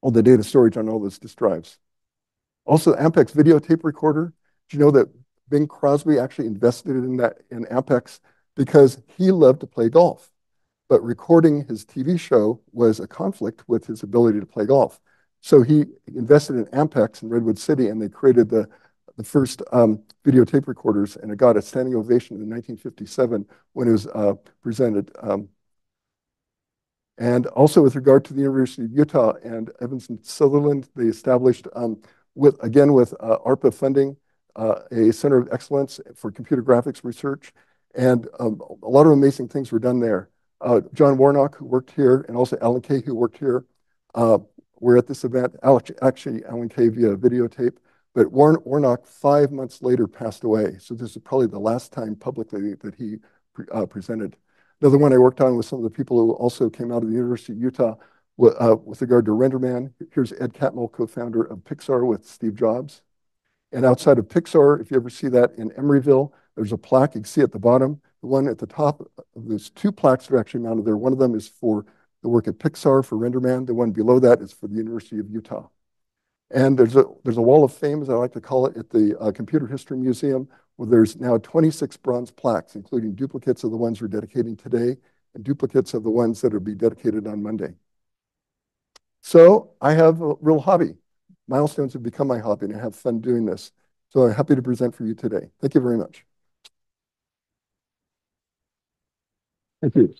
[SPEAKER 7] all the data storage on all those disk drives. Also, Ampex videotape recorder. Do you know that Bing Crosby actually invested in that in Ampex because he loved to play golf. but recording his TV show was a conflict with his ability to play golf. So he invested in Ampex in Redwood City, and they created the the first um, videotape recorders, and it got a standing ovation in 1957 when it was uh, presented. Um, and also with regard to the University of Utah and Evans and Sutherland, they established, um, with again with uh, ARPA funding, uh, a center of excellence for computer graphics research. And um, a lot of amazing things were done there. Uh, John Warnock, who worked here, and also Alan Kay, who worked here, uh, were at this event. Actually, Alan Kay via videotape. But Warn Warnock, five months later, passed away. So this is probably the last time publicly that he uh, presented. Another one I worked on with some of the people who also came out of the University of Utah uh, with regard to RenderMan. Here's Ed Catmull, co-founder of Pixar with Steve Jobs. And outside of Pixar, if you ever see that in Emeryville, there's a plaque you can see at the bottom. The one at the top, there's two plaques that are actually mounted there. One of them is for the work at Pixar for RenderMan. The one below that is for the University of Utah. And there's a, there's a wall of fame, as I like to call it, at the uh, Computer History Museum, where there's now 26 bronze plaques, including duplicates of the ones we're dedicating today and duplicates of the ones that will be dedicated on Monday. So I have a real hobby. Milestones have become my hobby, and I have fun doing this. So I'm happy to present for you today. Thank you very much. Thank you.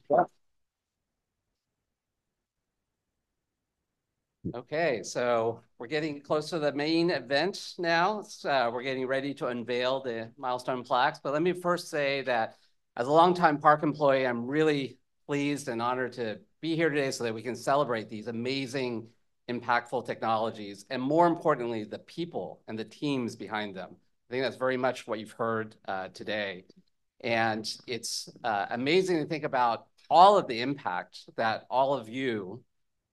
[SPEAKER 2] Okay, so we're getting close to the main event now. Uh, we're getting ready to unveil the milestone plaques. But let me first say that as a longtime PARC employee, I'm really pleased and honored to be here today so that we can celebrate these amazing, impactful technologies, and more importantly, the people and the teams behind them. I think that's very much what you've heard uh, today. And it's uh, amazing to think about all of the impact that all of you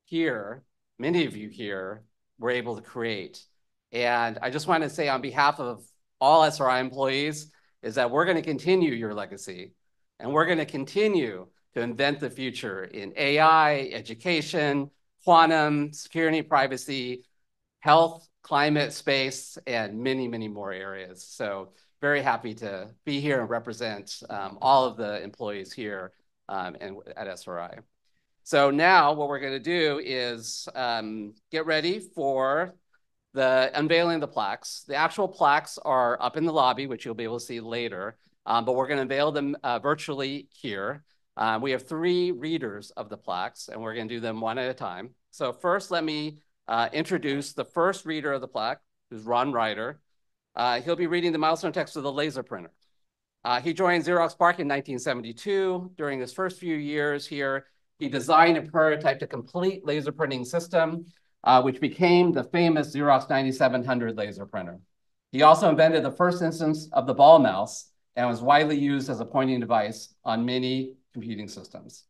[SPEAKER 2] here many of you here were able to create. And I just want to say on behalf of all SRI employees is that we're going to continue your legacy and we're going to continue to invent the future in AI, education, quantum, security, privacy, health, climate, space, and many, many more areas. So very happy to be here and represent um, all of the employees here um, and at SRI. So now what we're going to do is um, get ready for the unveiling of the plaques. The actual plaques are up in the lobby, which you'll be able to see later, um, but we're going to unveil them uh, virtually here. Um, we have three readers of the plaques, and we're going to do them one at a time. So first, let me uh, introduce the first reader of the plaque, who's Ron Rider. Uh, he'll be reading the milestone text of the laser printer. Uh, he joined Xerox PARC in 1972. During his first few years here, he designed and prototyped a complete laser printing system, uh, which became the famous Xerox 9700 laser printer. He also invented the first instance of the ball mouse and was widely used as a pointing device on many computing systems.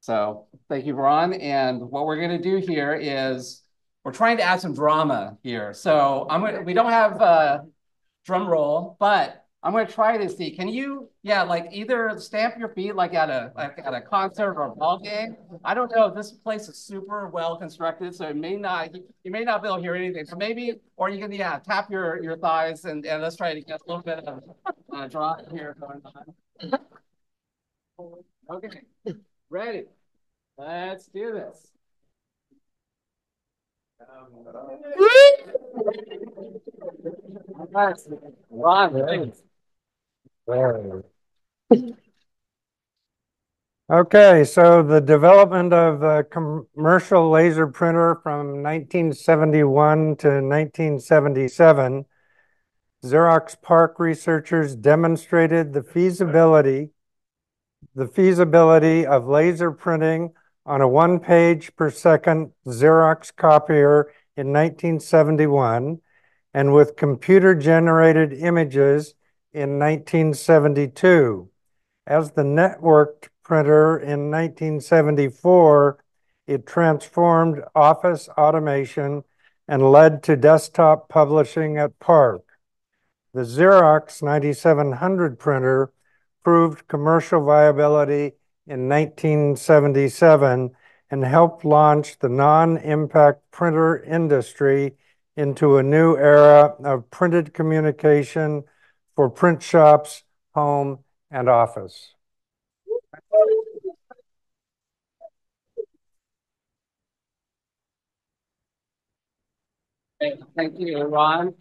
[SPEAKER 2] So thank you, Ron. And what we're going to do here is we're trying to add some drama here. So I'm gonna, we don't have a drum roll, but I'm gonna try to see. Can you, yeah, like either stamp your feet like at a like at a concert or a ball game? I don't know. This place is super well constructed, so it may not you may not be able to hear anything. So maybe, or you can yeah tap your your thighs and and let's try to get a little bit of uh, drop here going on. Okay, ready? Let's do this. Um,
[SPEAKER 8] Okay, so the development of the commercial laser printer from 1971 to 1977, Xerox PARC researchers demonstrated the feasibility the feasibility of laser printing on a one page per second Xerox copier in 1971 and with computer generated images in 1972. As the networked printer in 1974, it transformed office automation and led to desktop publishing at PARC. The Xerox 9700 printer proved commercial viability in 1977 and helped launch the non-impact printer industry into a new era of printed communication for print shops, home, and office.
[SPEAKER 2] Thank you, Ron.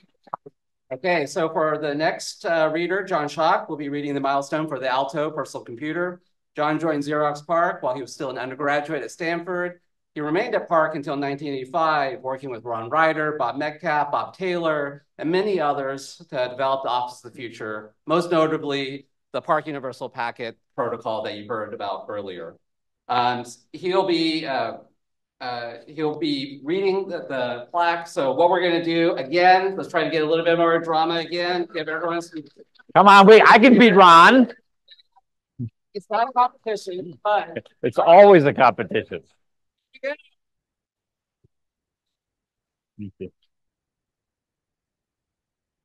[SPEAKER 2] Okay, so for the next uh, reader, John Shoch, will be reading the milestone for the Alto personal computer. John joined Xerox PARC while he was still an undergraduate at Stanford he remained at PARC until 1985, working with Ron Rider, Bob Metcalfe, Bob Taylor, and many others to develop the Office of the Future, most notably the PARC Universal Packet protocol that you heard about earlier. Um, he'll be uh, uh, he'll be reading the, the, plaque. So what we're going to do again, let's try to get a little bit more drama again. Give everyone.
[SPEAKER 9] Come on, wait, I can beat Ron.
[SPEAKER 2] It's not a competition, but
[SPEAKER 9] it's always a competition. Thank you.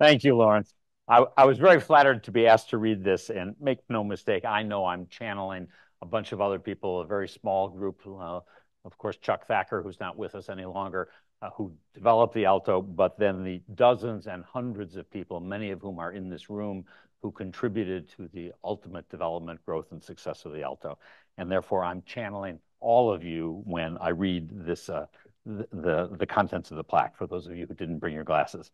[SPEAKER 9] Thank you, Lawrence. I, I was very flattered to be asked to read this and make no mistake, I know I'm channeling a bunch of other people, a very small group, uh, of course, Chuck Thacker, who's not with us any longer, uh, who developed the Alto, but then the dozens and hundreds of people, many of whom are in this room, who contributed to the ultimate development, growth, and success of the Alto. And therefore, I'm channeling all of you when I read this, uh, the, the, contents of the plaque, for those of you who didn't bring your glasses.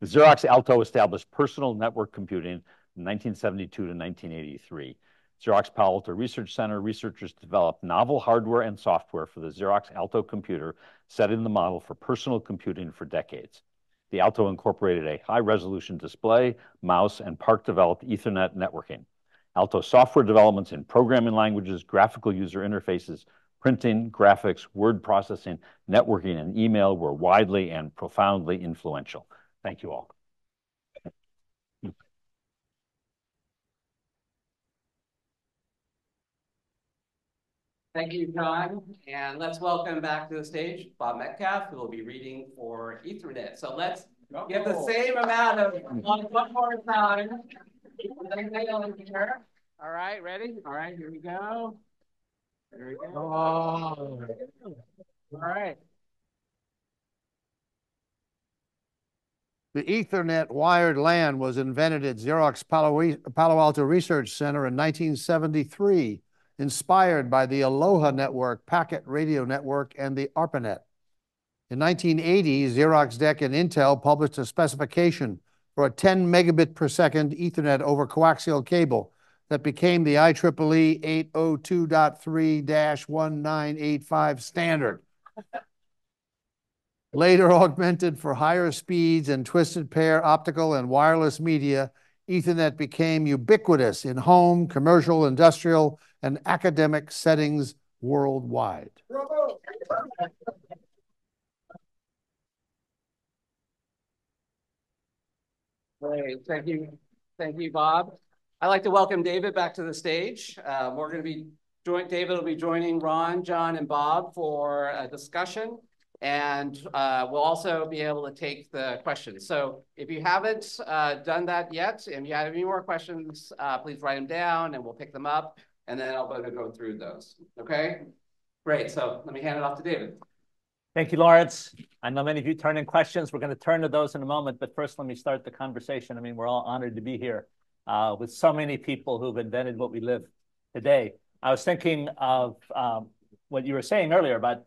[SPEAKER 9] The Xerox Alto established personal network computing in 1972 to 1983. Xerox Palo Alto Research Center researchers developed novel hardware and software for the Xerox Alto computer, setting the model for personal computing for decades. The Alto incorporated a high-resolution display, mouse, and PARC-developed Ethernet networking. Alto software developments in programming languages, graphical user interfaces, printing, graphics, word processing, networking, and email were widely and profoundly influential. Thank you all.
[SPEAKER 2] Thank you, John. And let's welcome back to the stage Bob Metcalfe, who will be reading for Ethernet. So let's give the same amount of one, one more time. All right, ready? All right, here we go. There we go. Oh. All right.
[SPEAKER 5] The Ethernet wired LAN was invented at Xerox Palo, Palo Alto Research Center in 1973 inspired by the Aloha Network, Packet Radio Network, and the ARPANET. In 1980, Xerox DEC and Intel published a specification for a 10 megabit per second Ethernet over coaxial cable that became the IEEE 802.3-1985 standard. Later augmented for higher speeds and twisted pair optical and wireless media, Ethernet became ubiquitous in home, commercial, industrial, and academic settings worldwide.
[SPEAKER 2] Great, thank you. Thank you, Bob. I'd like to welcome David back to the stage. Uh, we're going to be joint. David will be joining Ron, John, and Bob for a discussion. And uh, we'll also be able to take the questions. So if you haven't uh, done that yet, and you have any more questions, uh, please write them down and we'll pick them up. And then I'll go through those. Okay? Great. So let me hand it off to David.
[SPEAKER 3] Thank you, Lawrence. I know many of you turn in questions. We're going to turn to those in a moment. But first, let me start the conversation. I mean, we're all honored to be here uh, with so many people who've invented what we live today. I was thinking of um, what you were saying earlier about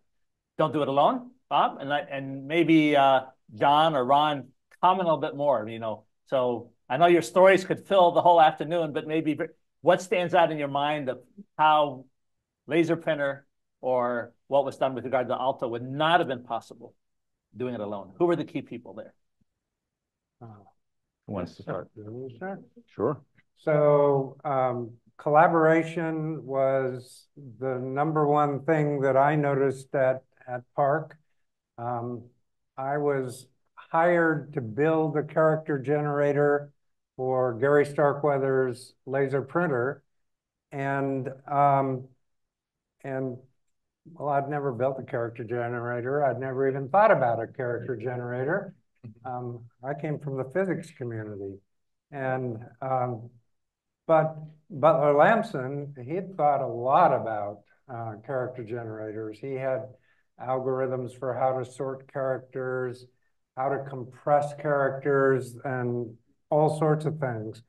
[SPEAKER 3] don't do it alone. Bob, and and maybe uh, John or Ron comment a little bit more. You know, so I know your stories could fill the whole afternoon, but maybe what stands out in your mind of how laser printer or what was done with regard to Alto would not have been possible doing it alone? Who were the key people there?
[SPEAKER 9] Uh, Who wants to start?
[SPEAKER 8] Sure.
[SPEAKER 9] Sure.
[SPEAKER 8] So um, collaboration was the number one thing that I noticed at, at PARC. Um, I was hired to build a character generator for Gary Starkweather's laser printer. And, um, and well, I'd never built a character generator. I'd never even thought about a character generator. Um, I came from the physics community. And, um, but Butler Lampson, he thought a lot about uh, character generators. He had algorithms for how to sort characters, how to compress characters, and all sorts of things.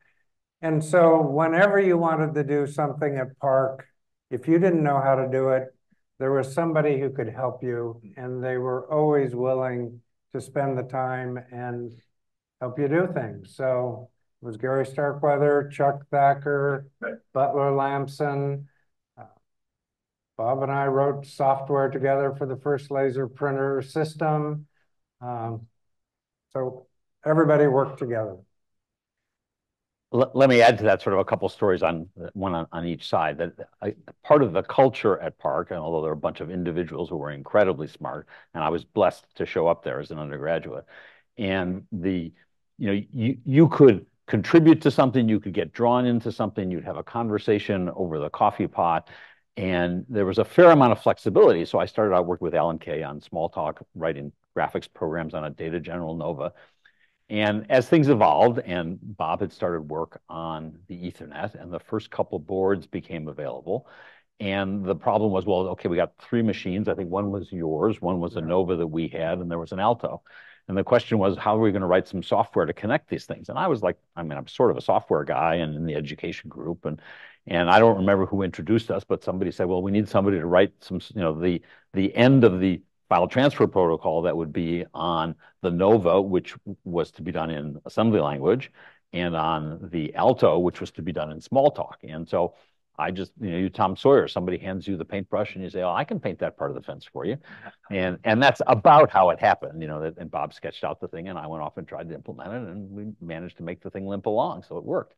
[SPEAKER 8] And so whenever you wanted to do something at PARC, if you didn't know how to do it, there was somebody who could help you, and they were always willing to spend the time and help you do things. So it was Gary Starkweather, Chuck Thacker, Butler Lampson. Uh, Bob and I wrote software together for the first laser printer system. Um, so everybody worked together.
[SPEAKER 9] Let, me add to that sort of a couple stories on one on, on each side. That I, part of the culture at PARC, and although there are a bunch of individuals who were incredibly smart, and I was blessed to show up there as an undergraduate, and the you know you you could contribute to something, you could get drawn into something, you'd have a conversation over the coffee pot, and there was a fair amount of flexibility. So I started out working with Alan Kay on Smalltalk, writing graphics programs on a Data General Nova. And as things evolved, and Bob had started work on the Ethernet, and the first couple boards became available. And the problem was, well, okay, we got three machines. I think one was yours, one was a Nova that we had, and there was an Alto. And the question was, how are we going to write some software to connect these things? And I was like, I mean, I'm sort of a software guy and in the education group, and and I don't remember who introduced us, but somebody said, well, we need somebody to write some, you know, the the end of the file transfer protocol that would be on the Nova, which was to be done in assembly language, and on the Alto, which was to be done in Smalltalk. And so I just, you know, you Tom Sawyer, somebody hands you the paintbrush and you say, oh, I can paint that part of the fence for you. And and that's about how it happened, you know, that, and Bob sketched out the thing and I went off and tried to implement it and we managed to make the thing limp along. So it worked.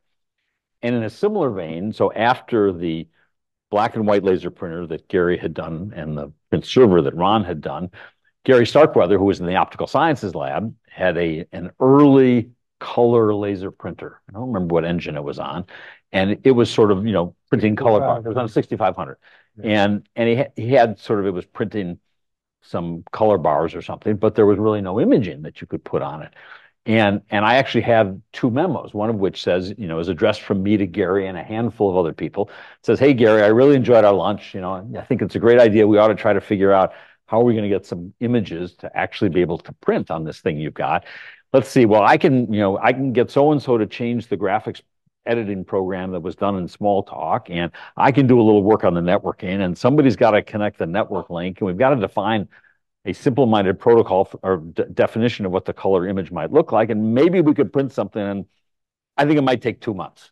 [SPEAKER 9] And in a similar vein, so after the black and white laser printer that Gary had done and the print server that Ron had done. Gary Starkweather, who was in the optical sciences lab, had a an early color laser printer. I don't remember what engine it was on, and it was sort of you know printing color bars. It was on a 6500, yeah. and and he he had sort of it was printing some color bars or something, but there was really no imaging that you could put on it. And, and I actually have two memos, one of which says, you know, is addressed from me to Gary and a handful of other people. It says, hey, Gary, I really enjoyed our lunch. You know, I think it's a great idea. We ought to try to figure out how are we going to get some images to actually be able to print on this thing you've got. Let's see. Well, I can, you know, I can get so-and-so to change the graphics editing program that was done in Smalltalk, and I can do a little work on the networking, and somebody's got to connect the network link, and we've got to define a simple-minded protocol or definition of what the color image might look like, and maybe we could print something, and I think it might take two months.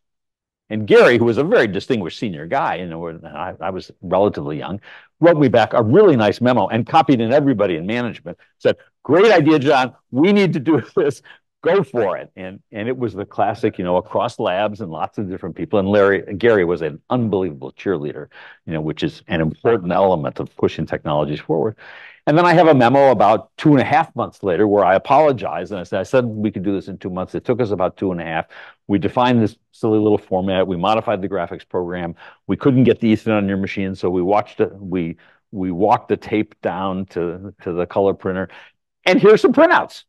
[SPEAKER 9] And Gary, who was a very distinguished senior guy, know, I, I was relatively young, wrote me back a really nice memo and copied in everybody in management, said, great idea, John, we need to do this, go for it. And, and it was the classic, you know, across labs and lots of different people. And Larry, Gary was an unbelievable cheerleader, you know, which is an important element of pushing technologies forward. And then I have a memo about two and a half months later where I apologize. And I said, I said we could do this in two months. It took us about two and a half. We defined this silly little format. We modified the graphics program. We couldn't get the Ethernet on your machine. So we watched it. We, we walked the tape down to, to the color printer. And here's some printouts.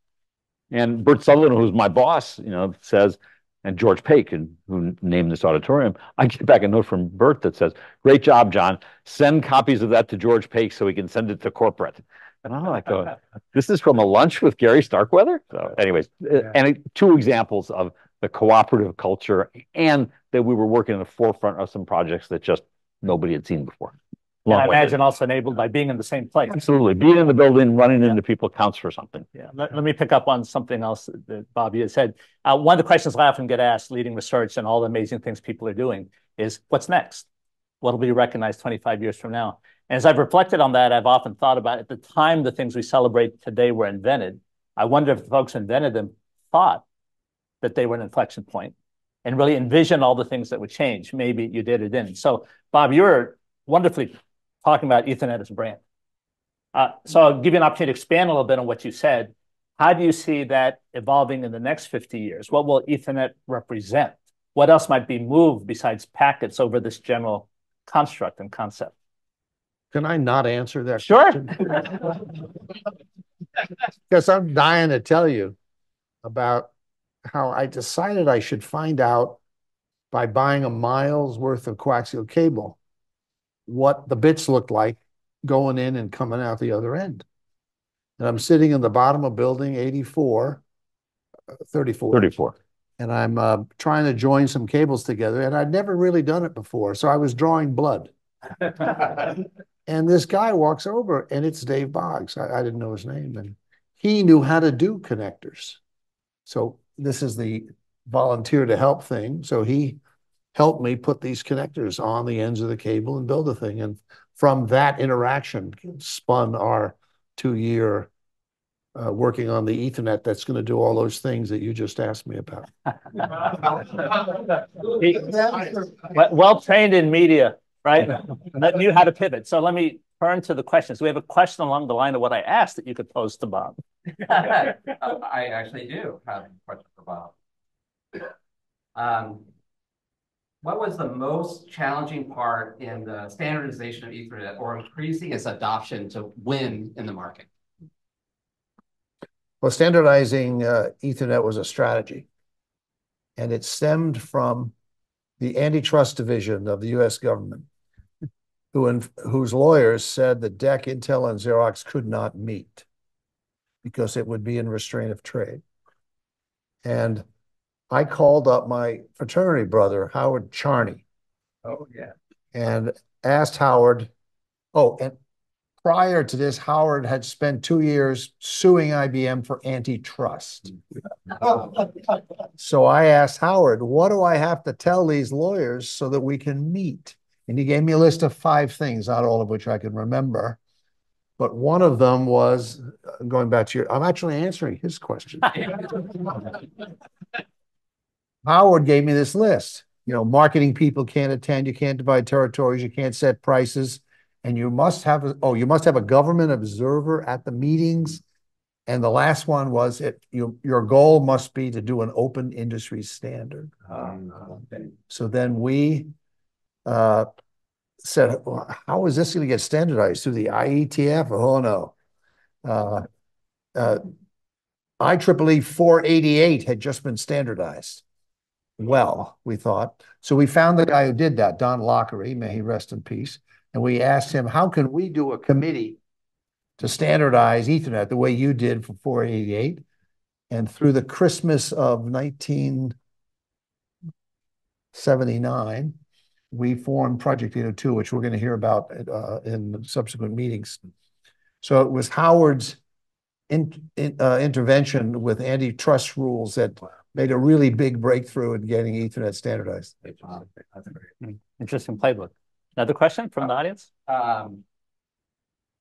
[SPEAKER 9] And Bert Sutherland, who's my boss, you know, says, and George Pake, who named this auditorium, I get back a note from Bert that says, great job, John. Send copies of that to George Pake so he can send it to corporate. And I'm like, oh, this is from a lunch with Gary Starkweather? So anyways, uh, yeah. and two examples of the cooperative culture and that we were working in the forefront of some projects that just nobody had seen before.
[SPEAKER 3] And I imagine also enabled by being in the same place.
[SPEAKER 9] Absolutely. Being in the building, running into people counts for something.
[SPEAKER 3] Yeah. Let, let me pick up on something else that Bobby had said. Uh, one of the questions I often get asked, leading research and all the amazing things people are doing, is what's next? What'll be recognized 25 years from now? And as I've reflected on that, I've often thought about at the time the things we celebrate today were invented. I wonder if the folks who invented them thought that they were an inflection point and really envisioned all the things that would change. Maybe you did or didn't. So, Bob, you're wonderfully talking about Ethernet as a brand. Uh, so I'll give you an opportunity to expand a little bit on what you said. How do you see that evolving in the next 50 years? What will Ethernet represent? What else might be moved besides packets over this general construct and concept?
[SPEAKER 5] Can I not answer that
[SPEAKER 3] sure.
[SPEAKER 5] Because I'm dying to tell you about how I decided I should find out by buying a mile's worth of coaxial cable what the bits looked like going in and coming out the other end. And I'm sitting in the bottom of building 84, uh, 34.
[SPEAKER 9] 34.
[SPEAKER 5] And I'm uh, trying to join some cables together. And I'd never really done it before. So I was drawing blood. and this guy walks over and it's Dave Boggs. I, I, didn't know his name. And he knew how to do connectors. So this is the volunteer to help thing. So he helped me put these connectors on the ends of the cable and build a thing. And from that interaction spun our two-year uh, working on the Ethernet that's going to do all those things that you just asked me about.
[SPEAKER 3] well trained in media, right? That knew how to pivot. So let me turn to the questions. We have a question along the line of what I asked that you could pose to Bob.
[SPEAKER 2] I actually do have a question for Bob. Um, what was the most challenging part in the standardization of Ethernet or increasing its adoption to win in the market?
[SPEAKER 5] Well, standardizing uh, Ethernet was a strategy, and it stemmed from the antitrust division of the U.S. government, who in, whose lawyers said that DEC, Intel, and Xerox could not meet because it would be in restraint of trade. And I called up my fraternity brother, Howard Charney.
[SPEAKER 2] Oh, yeah.
[SPEAKER 5] And asked Howard, oh, and prior to this, Howard had spent two years suing IBM for antitrust. so I asked Howard, what do I have to tell these lawyers so that we can meet? And he gave me a list of five things, not all of which I can remember. But one of them was going back to your, I'm actually answering his question. Howard gave me this list. You know, marketing people can't attend, you can't divide territories, you can't set prices, and you must have a, oh, you must have a government observer at the meetings. And the last one was it you, your goal must be to do an open industry standard. Um, so then we uh, said, well, how is this going to get standardized through the IETF? Oh no. Uh, uh, IEEE 488 had just been standardized well, we thought. So we found the guy who did that, Don Loughry, may he rest in peace. And we asked him, how can we do a committee to standardize Ethernet the way you did for 488? And through the Christmas of 1979, we formed Project 802, which we're going to hear about uh, in subsequent meetings. So it was Howard's in, in, uh, intervention with antitrust rules that made a really big breakthrough in getting Ethernet standardized.
[SPEAKER 3] Hmm. Interesting playbook. Another question from the audience? Um,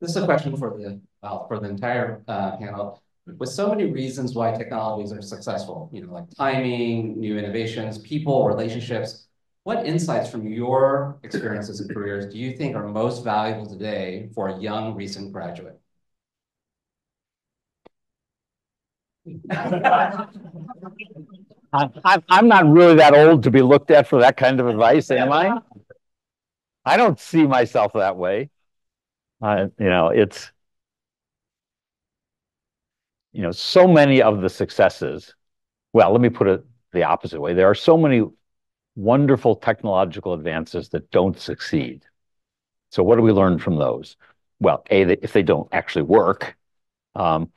[SPEAKER 2] this is a question for the well, for the entire uh, panel. With so many reasons why technologies are successful, you know, like timing, new innovations, people, relationships, what insights from your experiences and careers do you think are most valuable today for a young recent graduate?
[SPEAKER 9] I'm, I'm not really that old to be looked at for that kind of advice, am I? I don't see myself that way. You know, it's, you know, so many of the successes. Well, let me put it the opposite way. There are so many wonderful technological advances that don't succeed. So what do we learn from those? Well, A, if they don't actually work, um,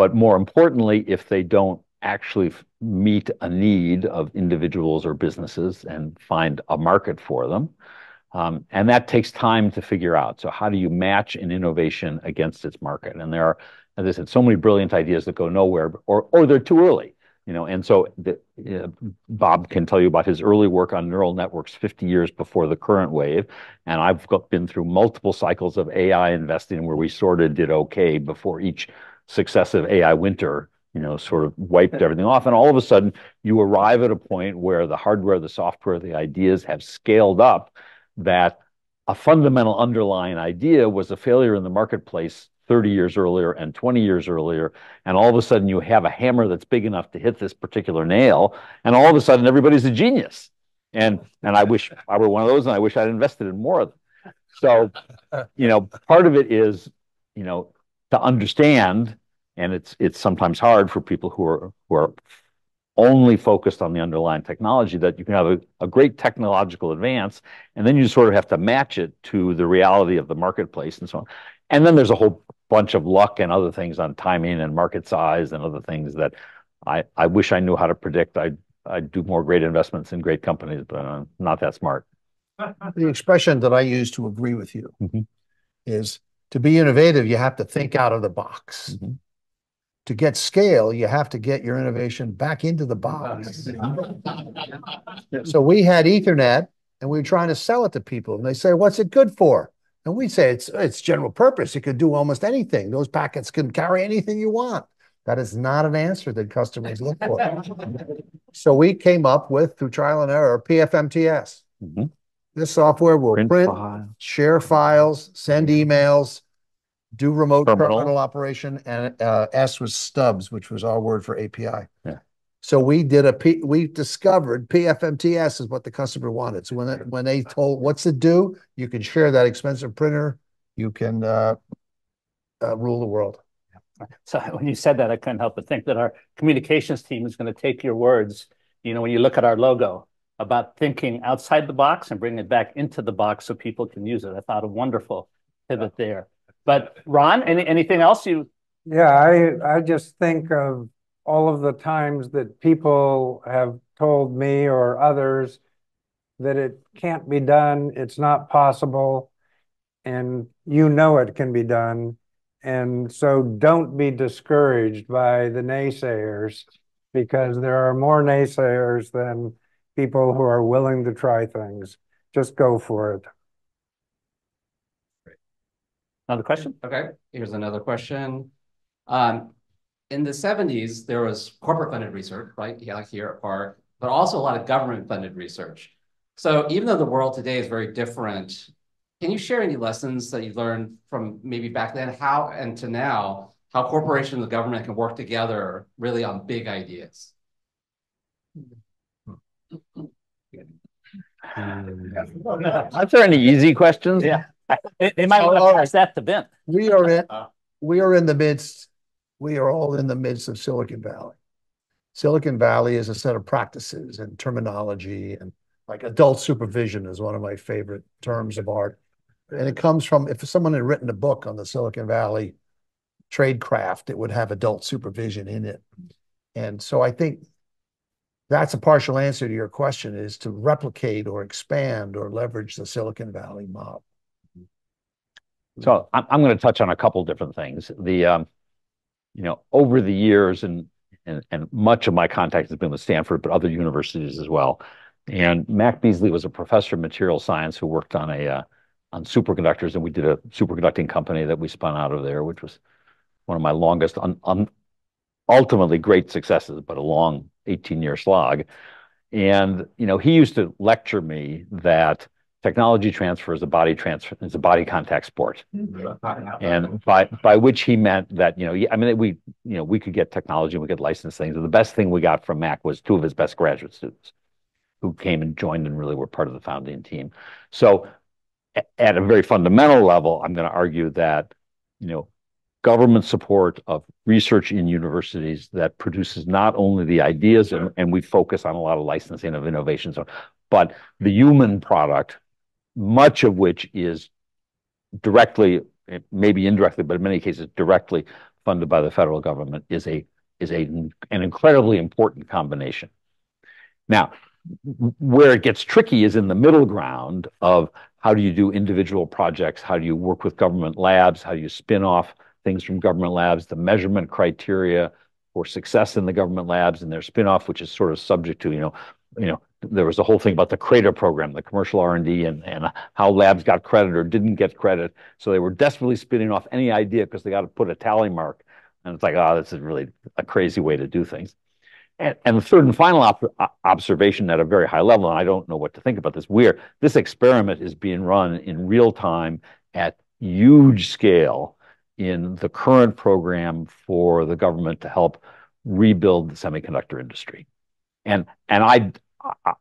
[SPEAKER 9] but more importantly, if they don't actually meet a need of individuals or businesses and find a market for them. Um, and that takes time to figure out. So how do you match an innovation against its market? And there are, as I said, so many brilliant ideas that go nowhere or, or they're too early. You know, and so the, uh, Bob can tell you about his early work on neural networks 50 years before the current wave. And I've got, been through multiple cycles of AI investing where we sort of did okay before each successive AI winter, you know, sort of wiped everything off. And all of a sudden, you arrive at a point where the hardware, the software, the ideas have scaled up that a fundamental underlying idea was a failure in the marketplace 30 years earlier and 20 years earlier. And all of a sudden, you have a hammer that's big enough to hit this particular nail. And all of a sudden, everybody's a genius. And, and I wish I were one of those, and I wish I'd invested in more of them. So, you know, part of it is, you know, to understand and it's it's sometimes hard for people who are who are only focused on the underlying technology that you can have a, a great technological advance and then you sort of have to match it to the reality of the marketplace and so on and then there's a whole bunch of luck and other things on timing and market size and other things that I, I wish I knew how to predict. I I do more great investments in great companies, but I'm not that smart.
[SPEAKER 5] The expression that I use to agree with you mm -hmm. is to be innovative, you have to think out of the box. Mm -hmm. To get scale, you have to get your innovation back into the box. So we had Ethernet and we were trying to sell it to people and they say, what's it good for? And we say it's it's general purpose. It could do almost anything. Those packets can carry anything you want. That is not an answer that customers look for. so we came up with through trial and error PFMTS.
[SPEAKER 9] Mhm.
[SPEAKER 5] This software will
[SPEAKER 9] Print
[SPEAKER 5] print,
[SPEAKER 9] file.
[SPEAKER 5] share files, send emails, do remote
[SPEAKER 9] Terminal.
[SPEAKER 5] terminal operation, and uh, S was stubs, which was our word for API.
[SPEAKER 9] Yeah.
[SPEAKER 5] So we did a P, we discovered PFMTS is what the customer wanted. So when it, when they told what's it do, you can share that expensive printer, you can uh, uh, rule the world.
[SPEAKER 3] So when you said that, I couldn't help but think that our communications team is going to take your words, you know, when you look at our logo, about thinking outside the box and bringing it back into the box so people can use it. I thought a wonderful pivot there. But Ron, any, anything else you?
[SPEAKER 8] Yeah, I, I just think of all of the times that people have told me or others that it can't be done, it's not possible, and you know it can be done. And so don't be discouraged by the naysayers because there are more naysayers than people who are willing to try things. Just go for it.
[SPEAKER 3] Another question?
[SPEAKER 2] Okay, here's another question. Um, in the seventies, there was corporate funded research, right? Yeah, like here at PARC, but also a lot of government funded research. So even though the world today is very different, can you share any lessons that you learned from maybe back then, how and to now, how corporations and the government can work together really on big ideas?
[SPEAKER 9] Are there any easy questions?
[SPEAKER 3] Yeah. They, they might
[SPEAKER 5] Oh,
[SPEAKER 3] want
[SPEAKER 5] all
[SPEAKER 3] to
[SPEAKER 5] right.
[SPEAKER 3] pass that to Ben.
[SPEAKER 5] We are in,
[SPEAKER 2] Uh.
[SPEAKER 5] we are in the midst, we are all in the midst of Silicon Valley. Silicon Valley is a set of practices and terminology and like adult supervision is one of my favorite terms of art. And it comes from, if someone had written a book on the Silicon Valley tradecraft, it would have adult supervision in it. And so I think that's a partial answer to your question is to replicate or expand or leverage the Silicon Valley model.
[SPEAKER 9] So I'm, going to touch on a couple different things. The, um, you know, over the years and, much of my contact has been with Stanford, but other universities as well. And Mac Beasley was a professor of material science who worked on a, uh, on superconductors. And we did a superconducting company that we spun out of there, which was one of my longest, ultimately great successes, but a long 18 year slog. And, you know, he used to lecture me that technology transfer is a body transfer, is a body contact sport. Mm-hmm. And by, by which he meant that, you know, I mean, we, you know, we could get technology, we could license things. And the best thing we got from Mac was two of his best graduate students who came and joined and really were part of the founding team. So at a very fundamental level, I'm going to argue that, you know, government support of research in universities that produces not only the ideas and, and we focus on a lot of licensing of innovations, but the human product, much of which is directly, maybe indirectly, but in many cases directly funded by the federal government is a is a an incredibly important combination. Now, where it gets tricky is in the middle ground of how do you do individual projects? How do you work with government labs? How do you spin off things from government labs? The measurement criteria for success in the government labs and their spin-off, which is sort of subject to, you know, you know, there was a whole thing about the CRADA program, the commercial R&D and, and how labs got credit or didn't get credit. So they were desperately spinning off any idea because they got to put a tally mark. And it's like, oh, this is really a crazy way to do things. And, and the third and final op observation at a very high level, and I don't know what to think about this, where this experiment is being run in real time at huge scale in the current program for the government to help rebuild the semiconductor industry. And, and I, I,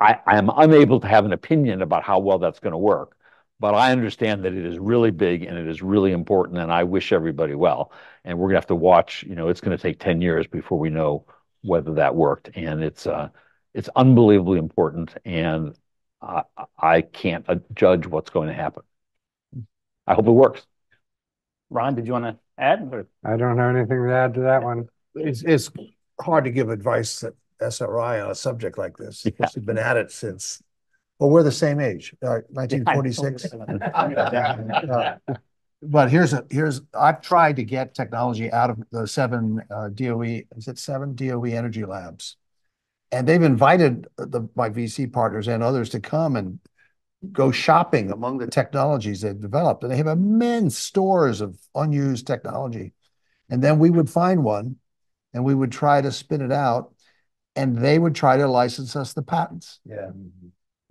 [SPEAKER 9] I, I am unable to have an opinion about how well that's going to work, but I understand that it is really big and it is really important, and I wish everybody well. And we're going to have to watch, you know, it's going to take 10 years before we know whether that worked. And it's, uh, it's unbelievably important, and uh, I can't uh, judge what's going to happen. I hope it works.
[SPEAKER 3] Ron, did you want to add? Or?
[SPEAKER 8] I don't have anything to add to that one.
[SPEAKER 5] It's, it's hard to give advice at SRI on a subject like this.
[SPEAKER 9] Yeah.
[SPEAKER 5] We've been at it since, well, we're the same age, uh, nineteen forty-six. but here's a, here's, I've tried to get technology out of the seven uh, DOE, is it seven DOE Energy Labs? And they've invited the, my VC partners and others to come and go shopping among the technologies they've developed. And they have immense stores of unused technology. And then we would find one and we would try to spin it out and they would try to license us the patents.
[SPEAKER 4] Yeah.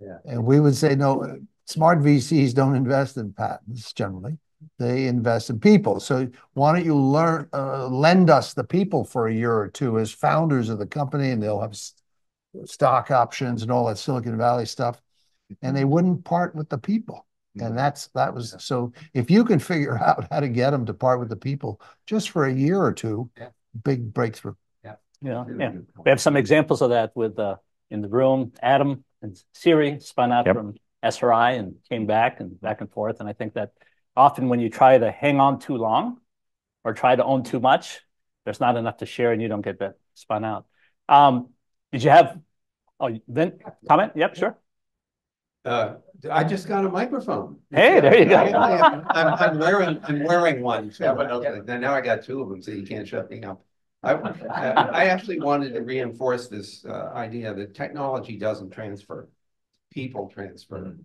[SPEAKER 5] Yeah. And we would say, no, smart VCs don't invest in patents generally. They invest in people. So why don't you learn, uh, lend us the people for a year or two as founders of the company, and they'll have stock options and all that Silicon Valley stuff, and they wouldn't part with the people. And that's that was so. If you can figure out how to get them to part with the people just for a year or two,
[SPEAKER 2] yeah.
[SPEAKER 5] big breakthrough.
[SPEAKER 3] Yeah, yeah, yeah. We have some examples of that with uh, in the room. Adam and Siri spun out yep. from SRI and came back and back and forth. And I think that often when you try to hang on too long or try to own too much, there's not enough to share and you don't get that spun out. Um, did you have, oh, then comment? Yep, sure.
[SPEAKER 4] Uh, I just got a microphone.
[SPEAKER 3] Hey, there you go.
[SPEAKER 4] I, I'm, I'm, wearing, I'm wearing one. So, but okay, now I got two of them, so you can't shut me up. I, I actually wanted to reinforce this uh, idea that technology doesn't transfer, people transfer.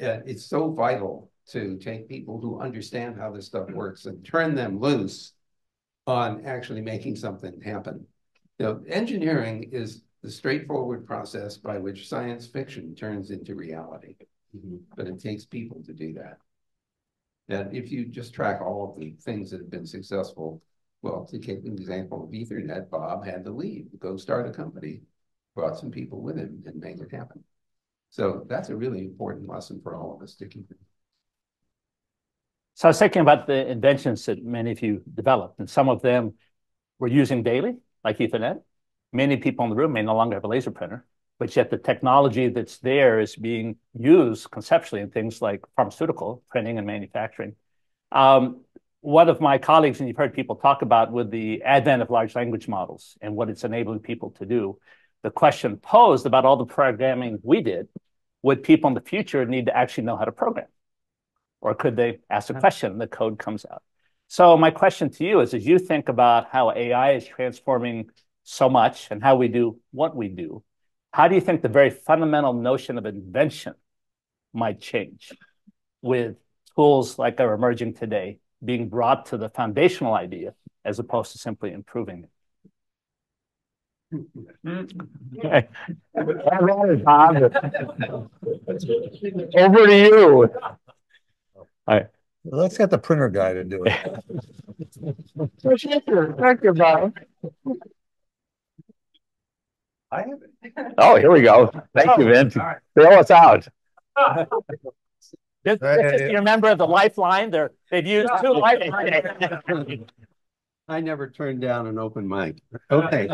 [SPEAKER 4] Uh, it's so vital to take people who understand how this stuff works and turn them loose on actually making something happen. You know, engineering is the straightforward process by which science fiction turns into reality. Mm -hmm. But it takes people to do that. And if you just track all of the things that have been successful, well, to take an example of Ethernet, Bob had to leave, go start a company, brought some people with him and made it happen. So that's a really important lesson for all of us to keep in
[SPEAKER 3] so I was thinking about the inventions that many of you developed, and some of them we're using daily, like Ethernet. Many people in the room may no longer have a laser printer, but yet the technology that's there is being used conceptually in things like pharmaceutical printing and manufacturing. Um, one of my colleagues, and you've heard people talk about with the advent of large language models and what it's enabling people to do, the question posed about all the programming we did, would people in the future need to actually know how to program? Or could they ask a question, and the code comes out? So my question to you is, as you think about how AI is transforming so much and how we do what we do, how do you think the very fundamental notion of invention might change with tools like are emerging today being brought to the foundational idea as opposed to simply improving it? Okay. Over to you.
[SPEAKER 5] Right. Let's get the printer guy to do it.
[SPEAKER 3] Thank you, Bob. I have it. Oh, here we go. Thank you, Vint. Right. Bail us out. Ah. This, this is your member of the Lifeline. They're, they've used two lifelines.
[SPEAKER 4] I never turned down an open mic. Okay.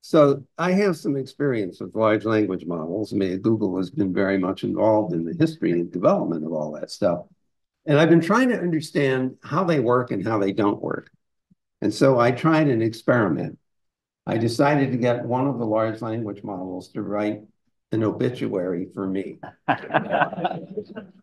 [SPEAKER 4] So I have some experience with large language models. I mean, Google has been very much involved in the history and development of all that stuff. And I've been trying to understand how they work and how they don't work. And so I tried an experiment. I decided to get one of the large language models to write an obituary for me.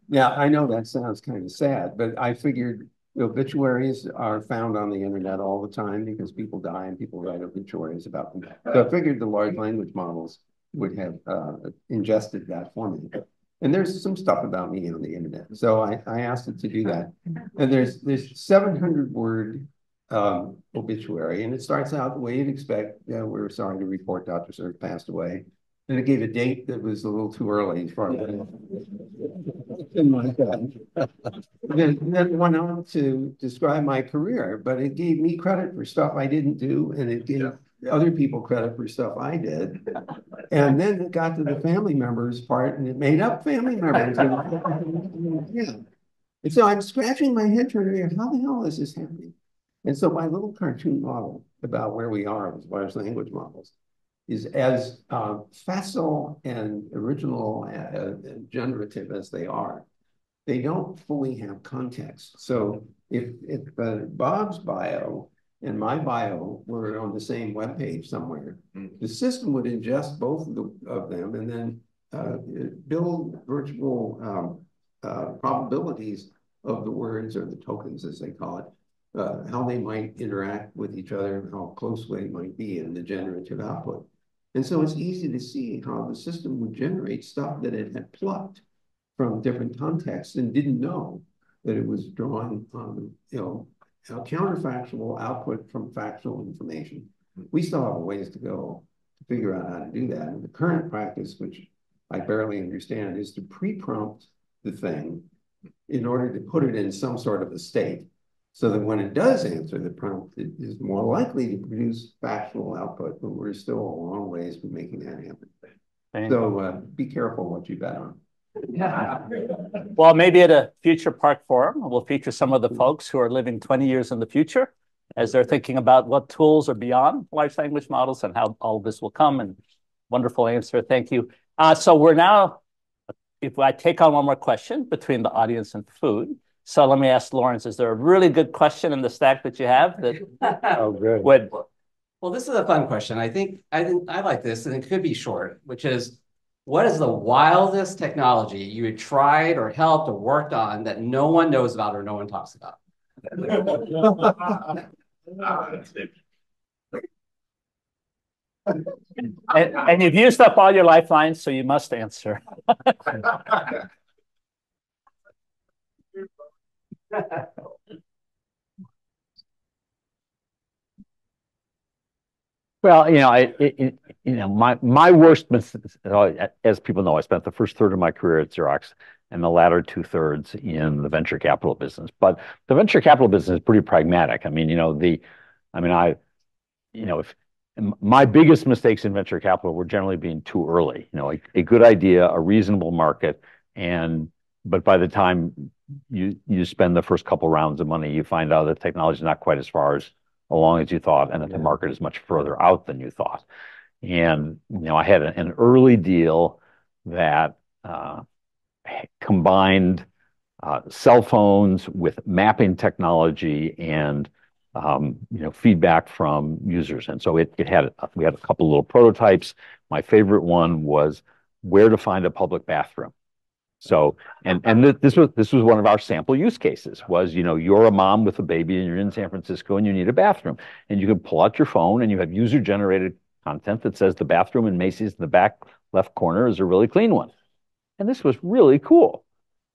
[SPEAKER 4] yeah, I know that sounds kind of sad, but I figured obituaries are found on the internet all the time because people die and people write obituaries about them. So I figured the large language models would have uh, ingested that for me. And there's some stuff about me on the internet. So I, I asked it to do that. And there's there's 700 word um, obituary, and it starts out the way you'd expect. Yeah, we're sorry to report Dr. Cerf passed away. And it gave a date that was a little too early for in my head. then, then went on to describe my career, but it gave me credit for stuff I didn't do, and it gave other people credit for stuff I did. And then it got to the family members part and it made up family members. yeah. And so I'm scratching my head trying to figure how the hell is this happening? And so my little cartoon model about where we are with large language models is as uh, facile and original uh, and generative as they are, they don't fully have context. So if, if uh, Bob's bio and my bio were on the same web page somewhere, mm. the system would ingest both of, the, of them and then uh, build virtual um, uh, probabilities of the words or the tokens, as they call it, uh, how they might interact with each other, and how close they might be in the generative output. And so it's mm-hmm. easy to see how the system would generate stuff that it had plucked from different contexts and didn't know that it was drawing on, you know, a counterfactual output from factual information. We still have a ways to go to figure out how to do that. And the current practice, which I barely understand, is to pre-prompt the thing in order to put it in some sort of a state so that when it does answer the prompt, it is more likely to produce factual output, but we're still a long ways from making that happen. So uh, be careful what you bet on. Yeah.
[SPEAKER 3] Well, maybe at a future PARC forum, we'll feature some of the folks who are living 20 years in the future as they're thinking about what tools are beyond large language models and how all of this will come. And wonderful answer. Thank you. Uh, so we're now, if I take on one more question between the audience and food, so let me ask Lawrence, is there a really good question in the stack that you have that
[SPEAKER 5] Oh, good.
[SPEAKER 3] would,
[SPEAKER 2] Well, this is a fun question. I think, I think, I like this, and it could be short, which is, what is the wildest technology you had tried or helped or worked on that no one knows about or no one talks about?
[SPEAKER 3] and, and you've used up all your lifelines, so you must answer.
[SPEAKER 9] Well, you know, I, it, you know, my my worst, as people know, I spent the first third of my career at Xerox and the latter two thirds in the venture capital business. But the venture capital business is pretty pragmatic. I mean, you know, the, I mean, I, you know, if my biggest mistakes in venture capital were generally being too early. You know, a, a good idea, a reasonable market, and but by the time you you spend the first couple rounds of money, you find out that technology is not quite as far as along as you thought, and that the market is much further out than you thought. And you know, I had an early deal that uh, combined uh, cell phones with mapping technology and um, you know feedback from users. And so it it had we had a couple little prototypes. My favorite one was where to find a public bathroom. So, and and th this was this was one of our sample use cases. Was you know you're a mom with a baby and you're in San Francisco and you need a bathroom, and you can pull out your phone and you have user generated content that says the bathroom in Macy's in the back left corner is a really clean one, and this was really cool.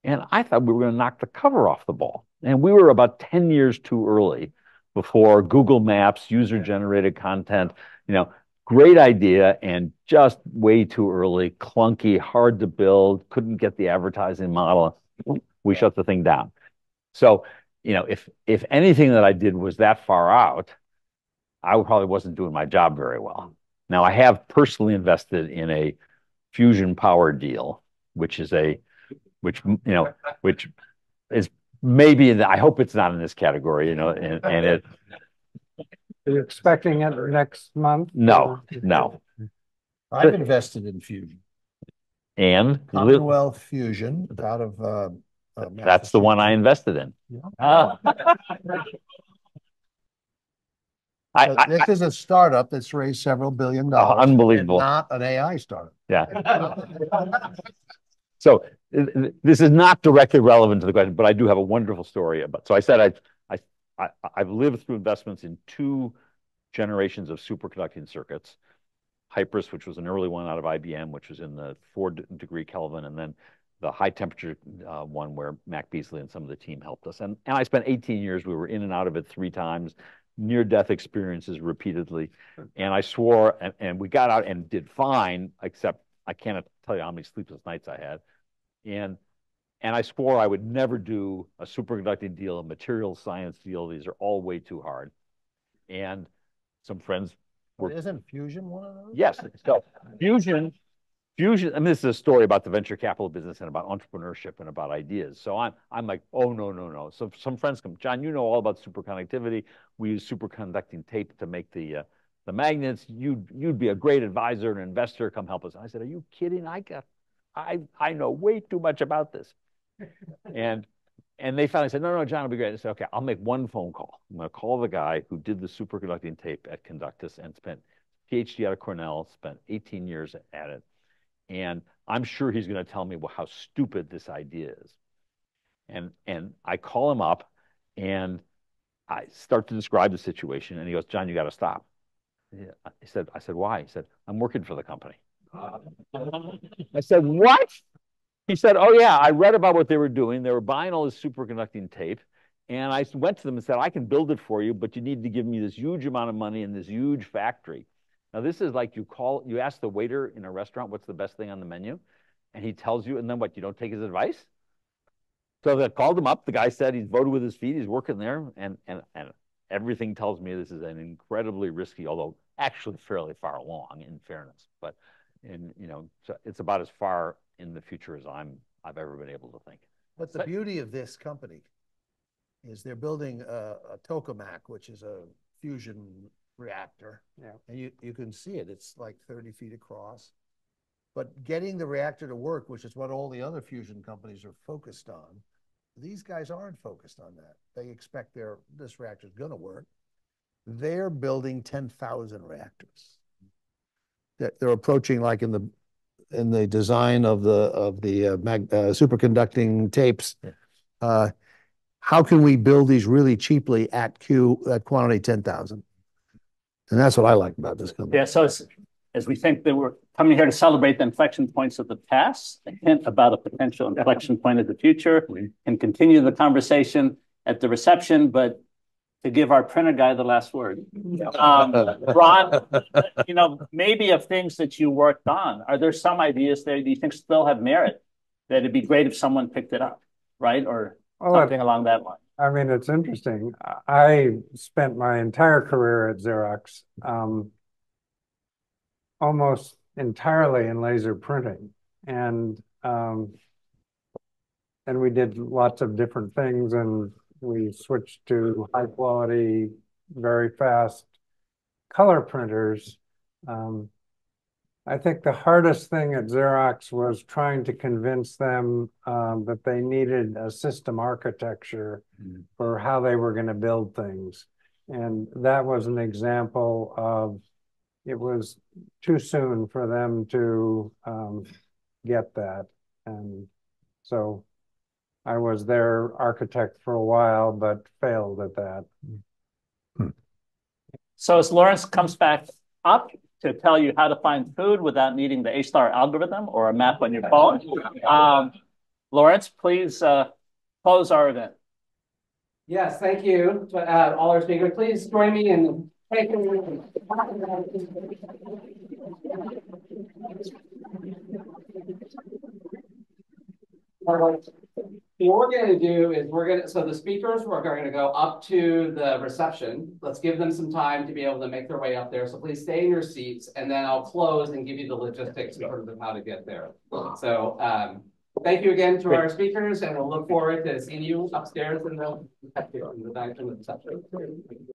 [SPEAKER 9] And I thought we were going to knock the cover off the ball, and we were about ten years too early before Google Maps, user generated content. You know, Great idea and just way too early, clunky, hard to build, couldn't get the advertising model. We shut the thing down. So, you know, if if anything that I did was that far out, I probably wasn't doing my job very well. Now, I have personally invested in a fusion power deal, which is a, which you know, which is maybe in the, I hope it's not in this category, you know, and, and it
[SPEAKER 8] Are you expecting it next month?
[SPEAKER 9] no, no.
[SPEAKER 5] I've invested in Fusion.
[SPEAKER 9] And
[SPEAKER 5] Commonwealth Fusion out of, uh. uh,
[SPEAKER 9] that's the one I invested in.
[SPEAKER 3] Ah. I,
[SPEAKER 5] So
[SPEAKER 9] I,
[SPEAKER 5] This is a startup that's raised several billion dollars. and
[SPEAKER 9] unbelievable.
[SPEAKER 5] Not an AI startup.
[SPEAKER 9] yeah. So th- th- this is not directly relevant to the question, but I do have a wonderful story about. So I said I, I, I've lived through investments in two generations of superconducting circuits. Hypres, which was an early one out of IBM, which was in the four degree Kelvin, and then the high temperature uh, one where Mac Beasley and some of the team helped us. And and I spent 18 years. We were in and out of it three times, near death experiences repeatedly, and I swore. And, and we got out and did fine, except I can't tell you how many sleepless nights I had. And and I swore I would never do a superconducting deal, a material science deal. These are all way too hard. And some friends were
[SPEAKER 5] Isn't Fusion one of those?
[SPEAKER 9] Yes, so fusion, fusion, I mean, this is a story about the venture capital business and about entrepreneurship and about ideas. So I'm, I'm like, oh, no, no, no. So some friends come, John, you know all about superconductivity. We use superconducting tape to make the, uh, the magnets. You'd, you'd be a great advisor and investor. Come help us. And I said, are you kidding? I got, I, I know way too much about this. And, and they finally said, no, no, John will be great. I said, okay, I'll make one phone call. I'm going to call the guy who did the superconducting tape at Conductus and spent PhD out of Cornell, spent 18 years at it. And I'm sure he's going to tell me well, how stupid this idea is. And, and I call him up and I start to describe the situation and he goes, John, you got to stop. I said, I said, why? He said, I'm working for the company. I said, what? He said, oh yeah, I read about what they were doing. They were buying all this superconducting tape. And I went to them and said, I can build it for you, but you need to give me this huge amount of money in this huge factory. Now, this is like you call, you ask the waiter in a restaurant, what's the best thing on the menu? And he tells you, and then what, you don't take his advice? So they called him up. The guy said he's voted with his feet. He's working there. And, and, and everything tells me this is an incredibly risky, although actually fairly far along in fairness. But in, you know, so it's about as far in the future as I'm, I've ever been able to think.
[SPEAKER 5] But the beauty of this company is they're building a, a tokamak, which is a fusion reactor.
[SPEAKER 8] Yeah.
[SPEAKER 5] And you, you can see it, it's like thirty feet across. But getting the reactor to work, which is what all the other fusion companies are focused on, these guys aren't focused on that. They expect their, this is gonna work. They're building ten thousand reactors. They're, they're approaching like in the, in the design of the, of the uh, mag, uh, superconducting tapes.
[SPEAKER 9] Yeah.
[SPEAKER 5] Uh, how can we build these really cheaply at Q, at quantity ten thousand? And that's what I like about this company.
[SPEAKER 3] Yeah, so as, as we think that we're coming here to celebrate the inflection points of the past, a hint about a potential inflection point of the future, and continue the conversation at the reception, but to give our printer guy the last word. Um, Ron, you know, maybe of things that you worked on, are there some ideas there do you think still have merit? That it'd be great if someone picked it up, right? Or
[SPEAKER 8] Well, it-
[SPEAKER 3] something along that line.
[SPEAKER 8] I mean, it's interesting. I spent my entire career at Xerox, um, almost entirely in laser printing. And, um, and we did lots of different things and we switched to high quality, very fast color printers. Um, I think the hardest thing at Xerox was trying to convince them um, that they needed a system architecture for how they were going to build things. And that was an example of it was too soon for them to um, get that. And so I was their architect for a while, but failed at that.
[SPEAKER 3] So as Lawrence comes back up to tell you how to find food without needing the A-star algorithm or a map on your phone, um, Lawrence, please uh, close our event.
[SPEAKER 2] Yes, thank you to uh, all our speakers. Please join me in taking. What we're going to do is we're going to, so the speakers, we're going to go up to the reception. Let's give them some time to be able to make their way up there. So please stay in your seats and then I'll close and give you the logistics in terms of how to get there. So um, thank you again to our speakers and we'll look forward to seeing you upstairs in the, in the, in the reception.